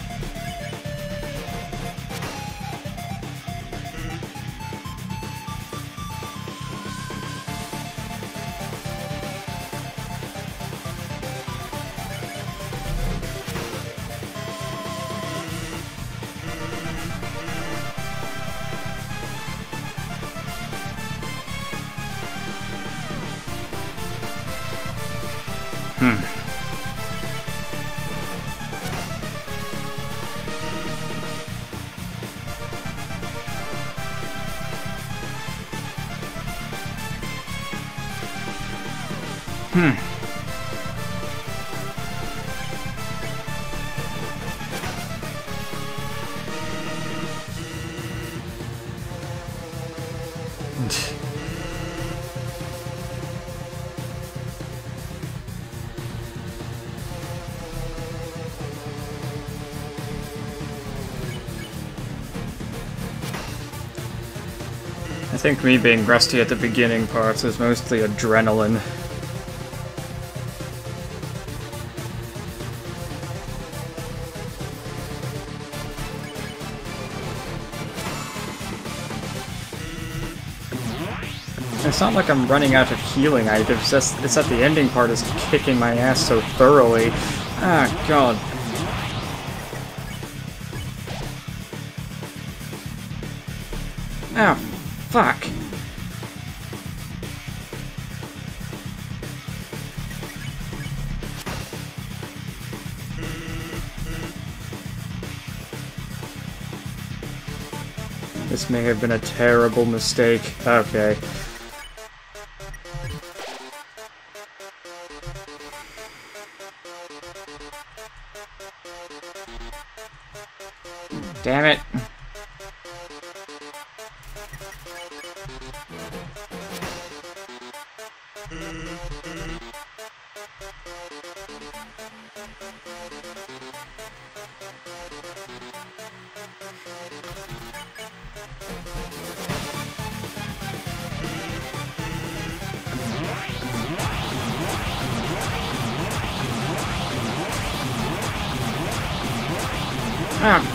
[SPEAKER 1] Think me being rusty at the beginning parts is mostly adrenaline. It's not like I'm running out of healing it's just it's that the ending part is kicking my ass so thoroughly. Ah, god. This may have been a terrible mistake. Okay. Damn it.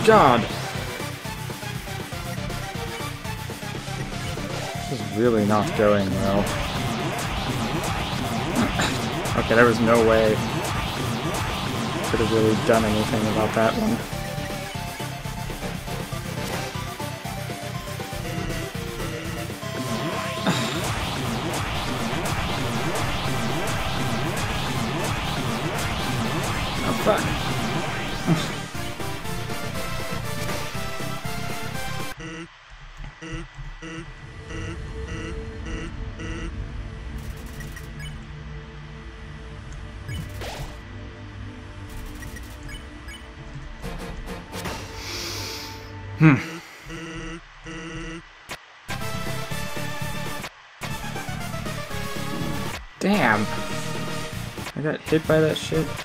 [SPEAKER 1] God. This is really not going well. Okay, there was no way could have really done anything about that one. By that shit.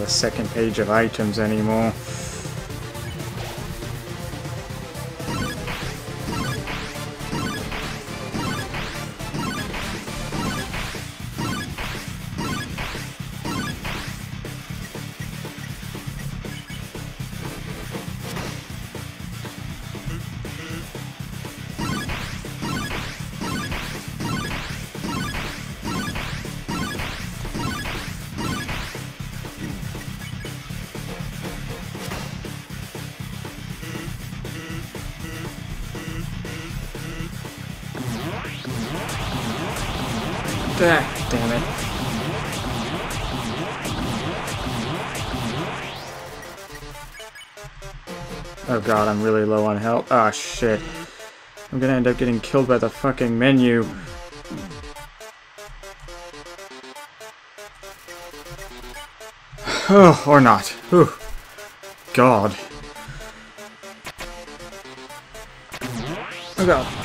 [SPEAKER 1] A second page of items anymore. God, I'm really low on health. Ah, shit. I'm gonna end up getting killed by the fucking menu. Oh, or not. Whew. God. Oh god.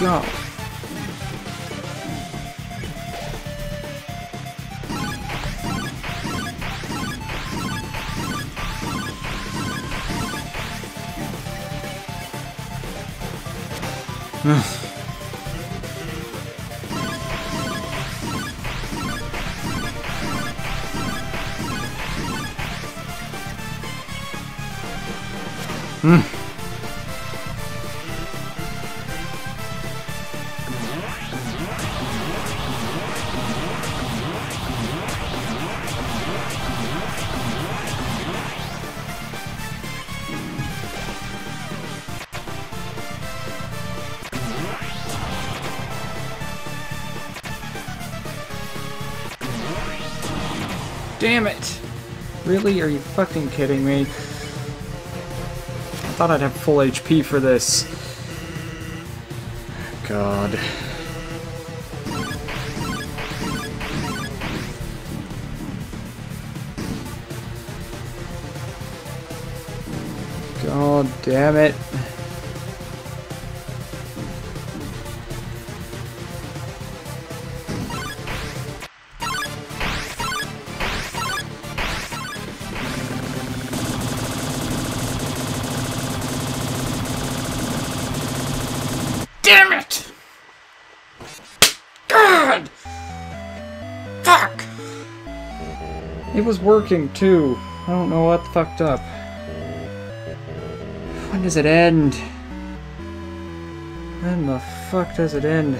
[SPEAKER 1] God. Really? Are you fucking kidding me? I thought I'd have full HP for this. God. God damn it. Was working too. I don't know what fucked up. When does it end? When the fuck does it end?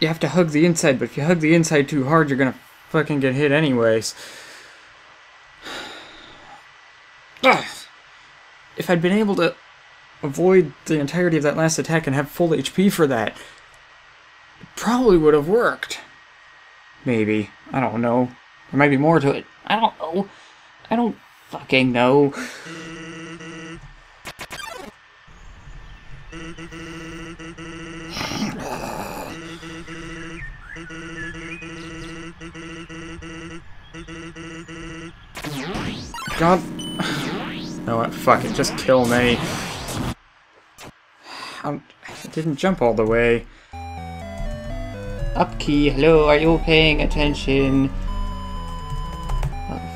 [SPEAKER 1] You have to hug the inside, but if you hug the inside too hard, you're gonna fucking get hit anyways. If I'd been able to avoid the entirety of that last attack and have full HP for that, it probably would have worked. Maybe. I don't know. There might be more to it. I don't know. I don't fucking know. God. No? Fuck it. Just kill me. I'm, I didn't jump all the way. Up key. Hello, are you paying attention?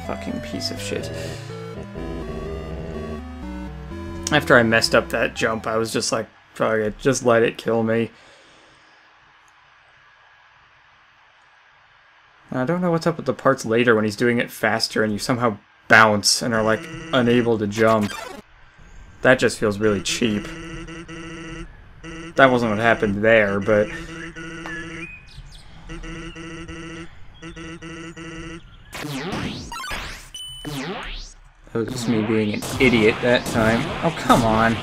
[SPEAKER 1] Fucking piece of shit. After I messed up that jump, I was just like, fuck it, just let it kill me. I don't know what's up with the parts later when he's doing it faster and you somehow bounce and are like unable to jump. That just feels really cheap. That wasn't what happened there, but... That was just me being an idiot that time. Oh, come on.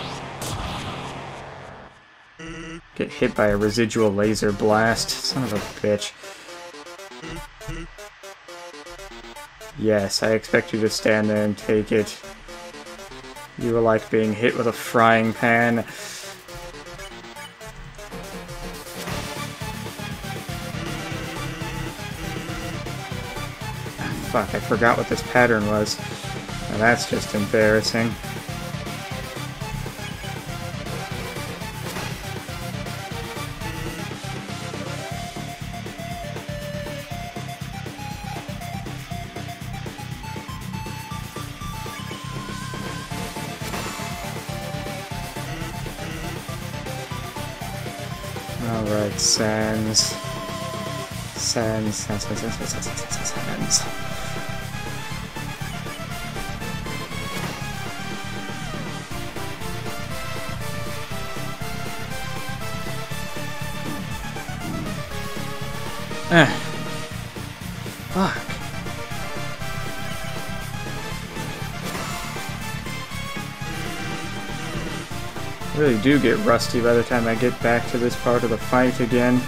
[SPEAKER 1] Get hit by a residual laser blast. Son of a bitch. Yes, I expect you to stand there and take it. You were like being hit with a frying pan. Fuck, I forgot what this pattern was. Now that's just embarrassing. Alright, Sans. Sans, Sans, Sans, Sans, Sans, Sans, Sans, Eh. Fuck. I really do get rusty by the time I get back to this part of the fight again.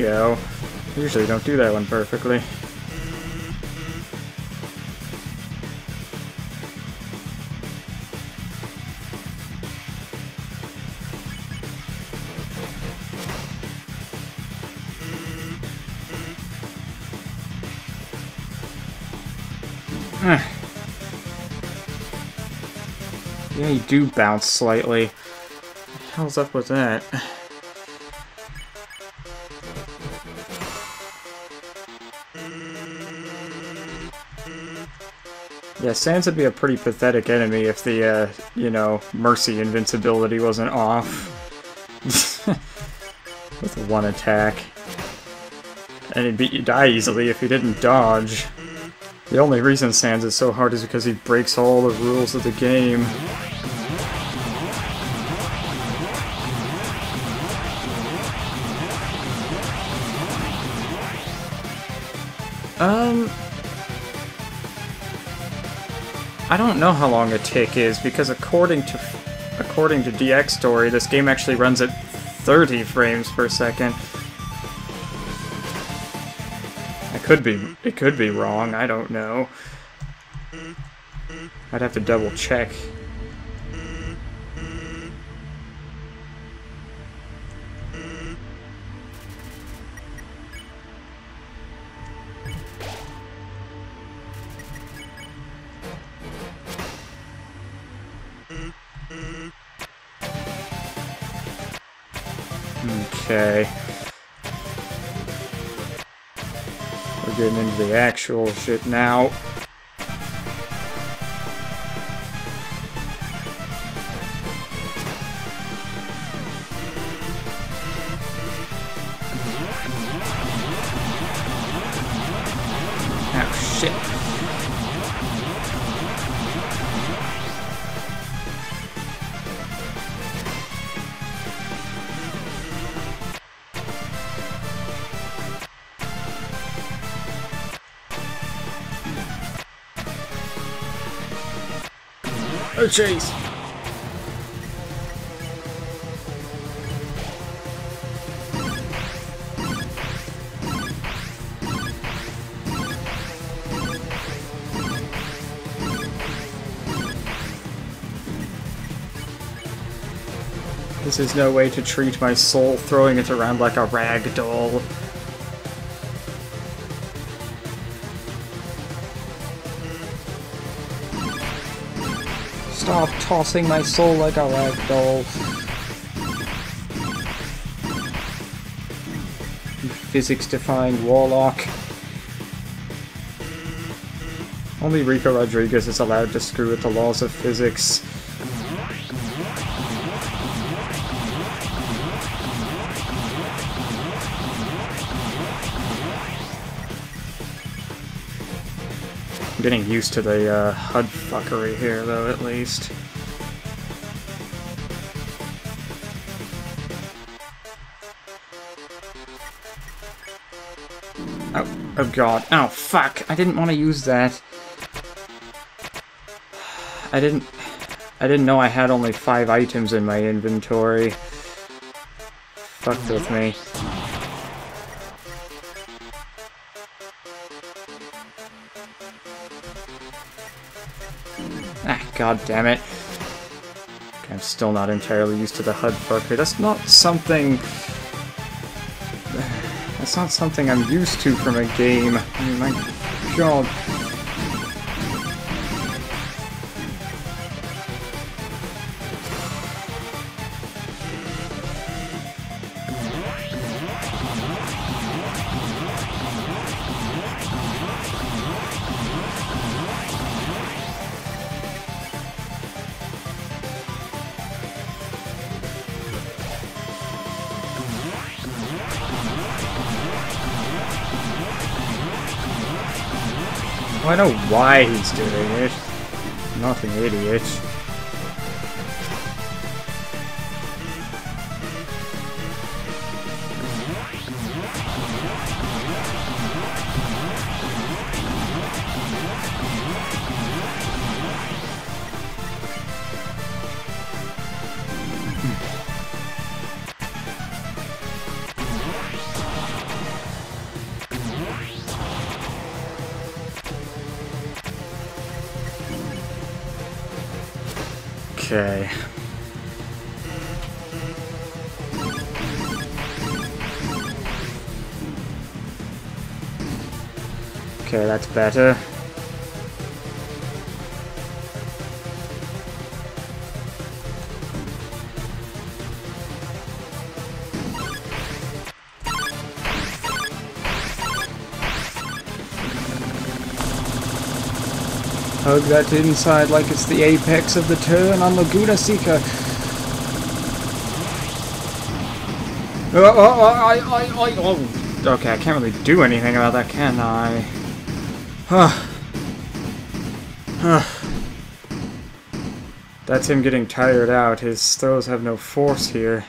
[SPEAKER 1] Go. Usually don't do that one perfectly. Eh. Yeah, you do bounce slightly. What hell's up with that? Yeah, Sans would be a pretty pathetic enemy if the, uh, you know, Mercy invincibility wasn't off. With one attack. And he'd beat you die easily if he didn't dodge. The only reason Sans is so hard is because he breaks all the rules of the game. I don't know how long a tick is, because according to according to Dxtory, this game actually runs at 30 frames per second. I could be, it could be wrong, I don't know. I'd have to double check. sure shit! now. Oh shit. Jeez. This is no way to treat my soul, throwing it around like a rag doll. Tossing my soul like a rag doll. Physics-defying warlock. Only Rico Rodriguez is allowed to screw with the laws of physics. I'm getting used to the uh, HUD fuckery here, though, at least. Oh, god. Oh, fuck! I didn't want to use that. I didn't... I didn't know I had only five items in my inventory. Fucked with me. Ah, god damn it. I'm still not entirely used to the HUD fucker. That's not something... That's not something I'm used to from a game. I mean, my god. Why he's doing it. I'm not idiot. Better. Hug that inside like it's the apex of the turn on Laguna Seca. Oh, oh, oh, I, I, I, oh. Okay, I can't really do anything about that, can I? Huh. Huh. That's him getting tired out. His throws have no force here.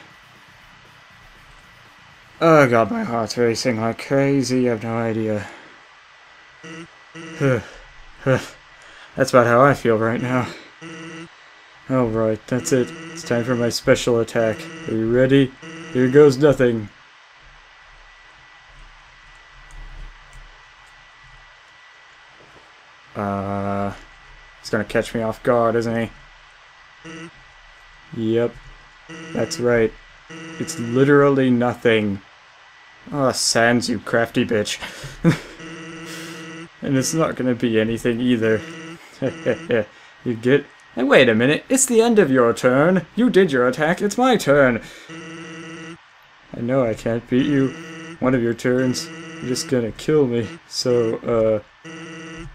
[SPEAKER 1] Oh god, my heart's racing like crazy. I have no idea. Huh. Huh. That's about how I feel right now. Alright, that's it. It's time for my special attack. Are you ready? Here goes nothing. Uh, he's gonna catch me off guard, isn't he? Yep, that's right. It's literally nothing. Oh, Sans, you crafty bitch. and it's not gonna be anything either. you get... Hey, wait a minute, it's the end of your turn. You did your attack, it's my turn. I know I can't beat you. One of your turns, you're just gonna kill me. So, uh,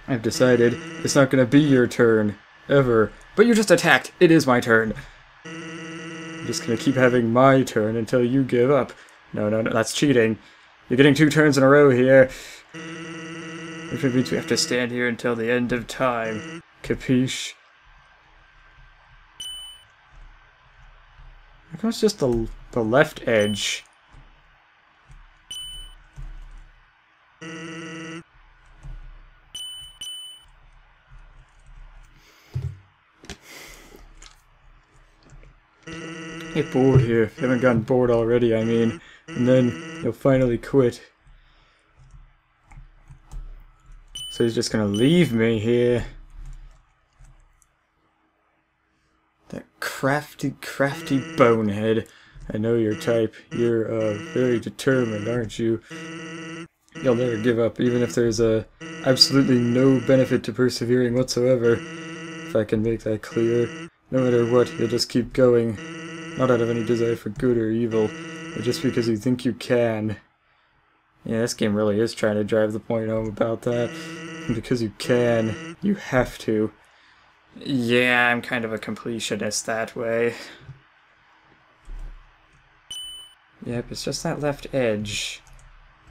[SPEAKER 1] I've decided it's not gonna be your turn. Ever. But you just attacked. It is my turn. I'm just gonna keep having my turn until you give up. No, no, no, that's cheating. You're getting two turns in a row here. Which means we have to stand here until the end of time. Capiche? I come it's just the, the left edge? Get bored here. If you haven't gotten bored already, I mean. And then you'll finally quit. So he's just gonna leave me here. That crafty, crafty bonehead. I know your type. You're uh, very determined, aren't you? You'll never give up, even if there's uh, absolutely no benefit to persevering whatsoever. If I can make that clear. No matter what, you'll just keep going. Not out of any desire for good or evil, but just because you think you can. Yeah, this game really is trying to drive the point home about that. Because you can, you have to. Yeah, I'm kind of a completionist that way. Yep, it's just that left edge.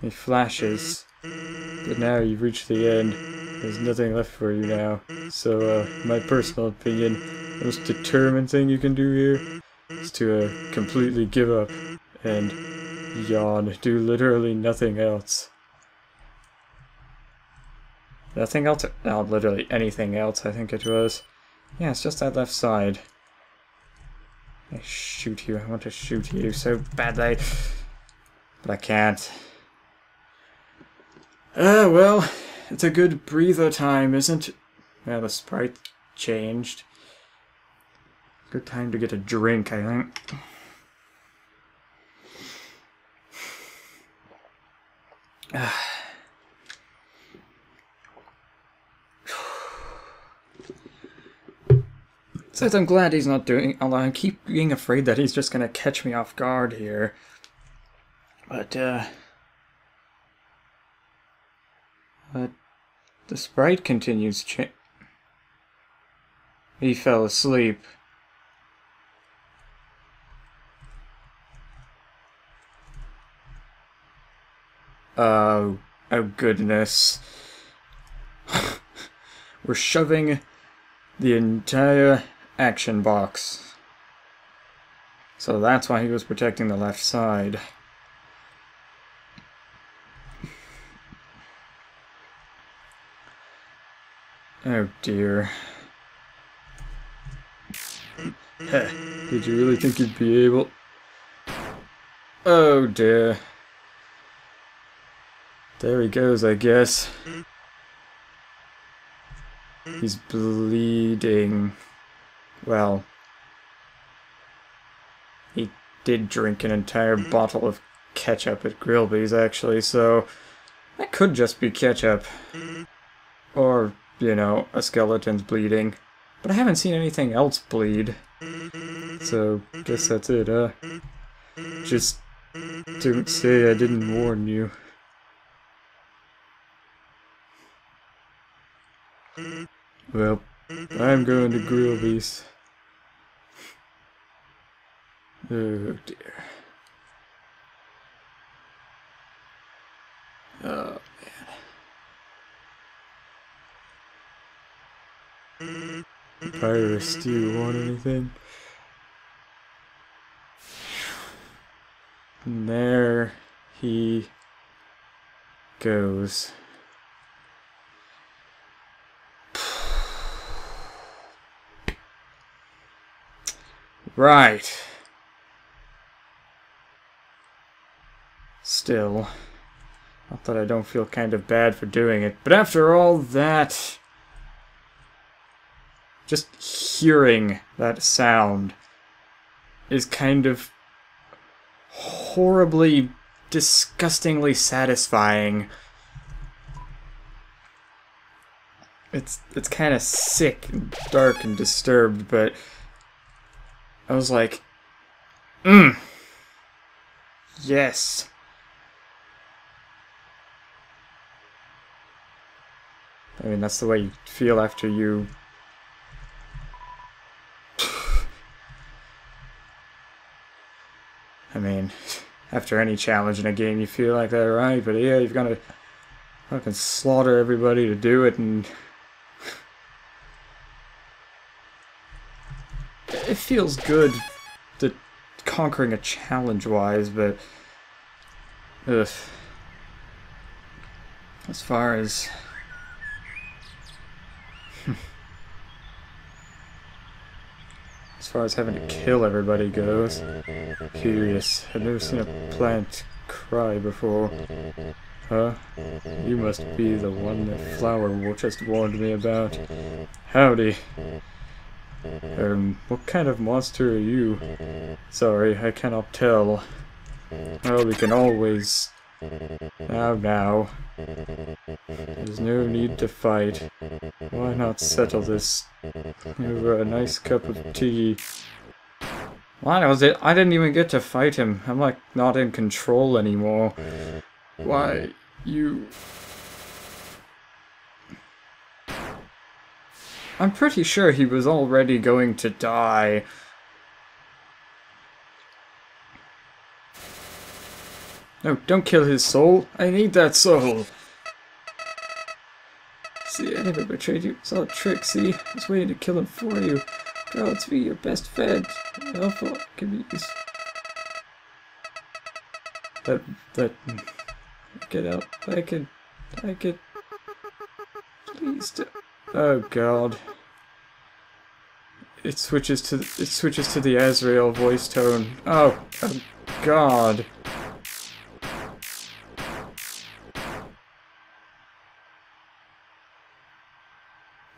[SPEAKER 1] It flashes. But now you've reached the end. There's nothing left for you now. So, uh, my personal opinion, the most determined thing you can do here is to uh, completely give up and yawn. Do literally nothing else. Nothing else? No, literally anything else, I think it was. Yeah, it's just that left side. I shoot you. I want to shoot you so badly. But I can't. Ah, uh, well, it's a good breather time, isn't it? Well, the sprite changed. Good time to get a drink, I think. So I'm glad he's not doing. Although I keep being afraid that he's just gonna catch me off guard here. But uh, but the sprite continues. He fell asleep. Oh, oh goodness. We're shoving the entire action box. So that's why he was protecting the left side. Oh dear. Did you really think you'd be able? Oh dear. There he goes, I guess. He's bleeding. Well, he did drink an entire bottle of ketchup at Grillby's, actually, so that could just be ketchup. Or, you know, a skeleton's bleeding. But I haven't seen anything else bleed. So, guess that's it, huh? Just don't say I didn't warn you. Well, I'm going to Grillby's. Oh dear. Oh man. Papyrus, do you want anything? And there he goes. Right. Still, not that I don't feel kind of bad for doing it, but after all that, just hearing that sound is kind of horribly, disgustingly satisfying. It's it's kind of sick and dark and disturbed, but I was like, mmm. Yes. I mean, that's the way you feel after you... I mean, after any challenge in a game, you feel like that, right? But yeah, you've got to fucking slaughter everybody to do it, and it feels good to conquering a challenge-wise, but ugh. As far as as far as having to kill everybody goes, curious. I've never seen a plant cry before. Huh? You must be the one that Flowey just warned me about. Howdy. Um, what kind of monster are you? Sorry, I cannot tell. Well, we can always... Now, now. There's no need to fight. Why not settle this over a nice cup of tea? Why was it? I didn't even get to fight him. I'm like not in control anymore. Why, you... I'm pretty sure he was already going to die. No, don't kill his soul. I need that soul. See, I never betrayed you. It's all a trick, see? I was waiting to kill him for you. Girl, let's be your best friend. Alpha can be used. That, that, get out. I can, I can, please do. Oh god. It switches to, it switches to the Asriel voice tone. Oh, oh god.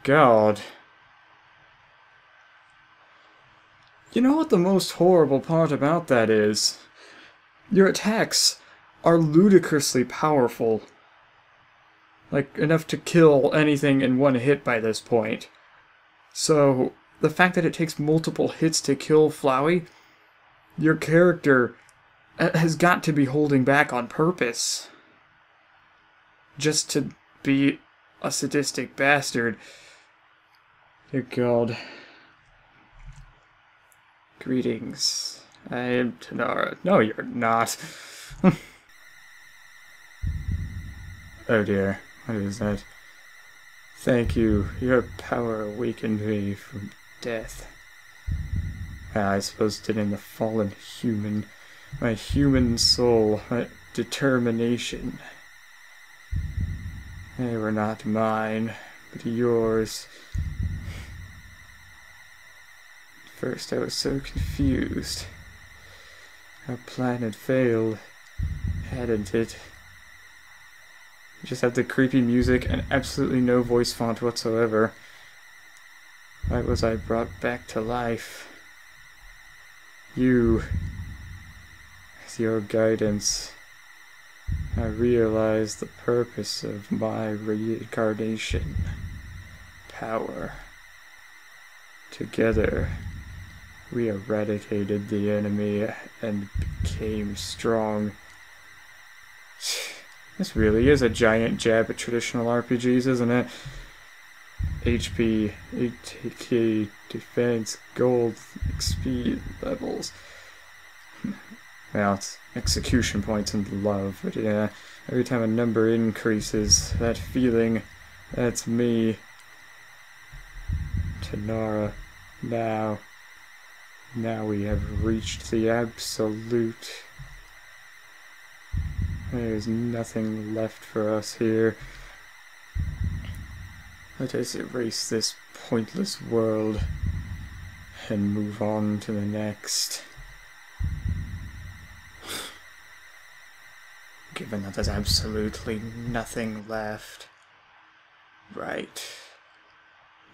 [SPEAKER 1] God. You know what the most horrible part about that is? Your attacks are ludicrously powerful. Like, enough to kill anything in one hit by this point. So, the fact that it takes multiple hits to kill Flowey, your character has got to be holding back on purpose. Just to be a sadistic bastard. Dear God. Greetings. I am Tanara. No, you're not. oh dear. What is that? Thank you. Your power awakened me from death. I suppose it in the fallen human. My human soul. My determination. They were not mine, but yours. At First I was so confused. Our plan had failed, hadn't it? Just had the creepy music and absolutely no voice font whatsoever. Why was I brought back to life? You, with your guidance, I realized the purpose of my reincarnation. Power. Together, we eradicated the enemy and became strong. This really is a giant jab at traditional RPGs, isn't it? HP, ATK, defense, gold, XP levels. Well, it's execution points and love, but yeah, every time a number increases, that feeling, that's me. Tanara, now. Now we have reached the absolute. There's nothing left for us here. Let us erase this pointless world and move on to the next. Given that there's absolutely nothing left. Right.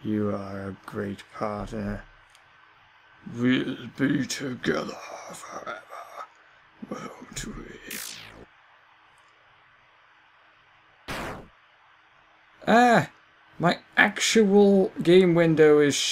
[SPEAKER 1] You are a great partner. We'll be together forever, won't we? Ah! My actual game window is shaking.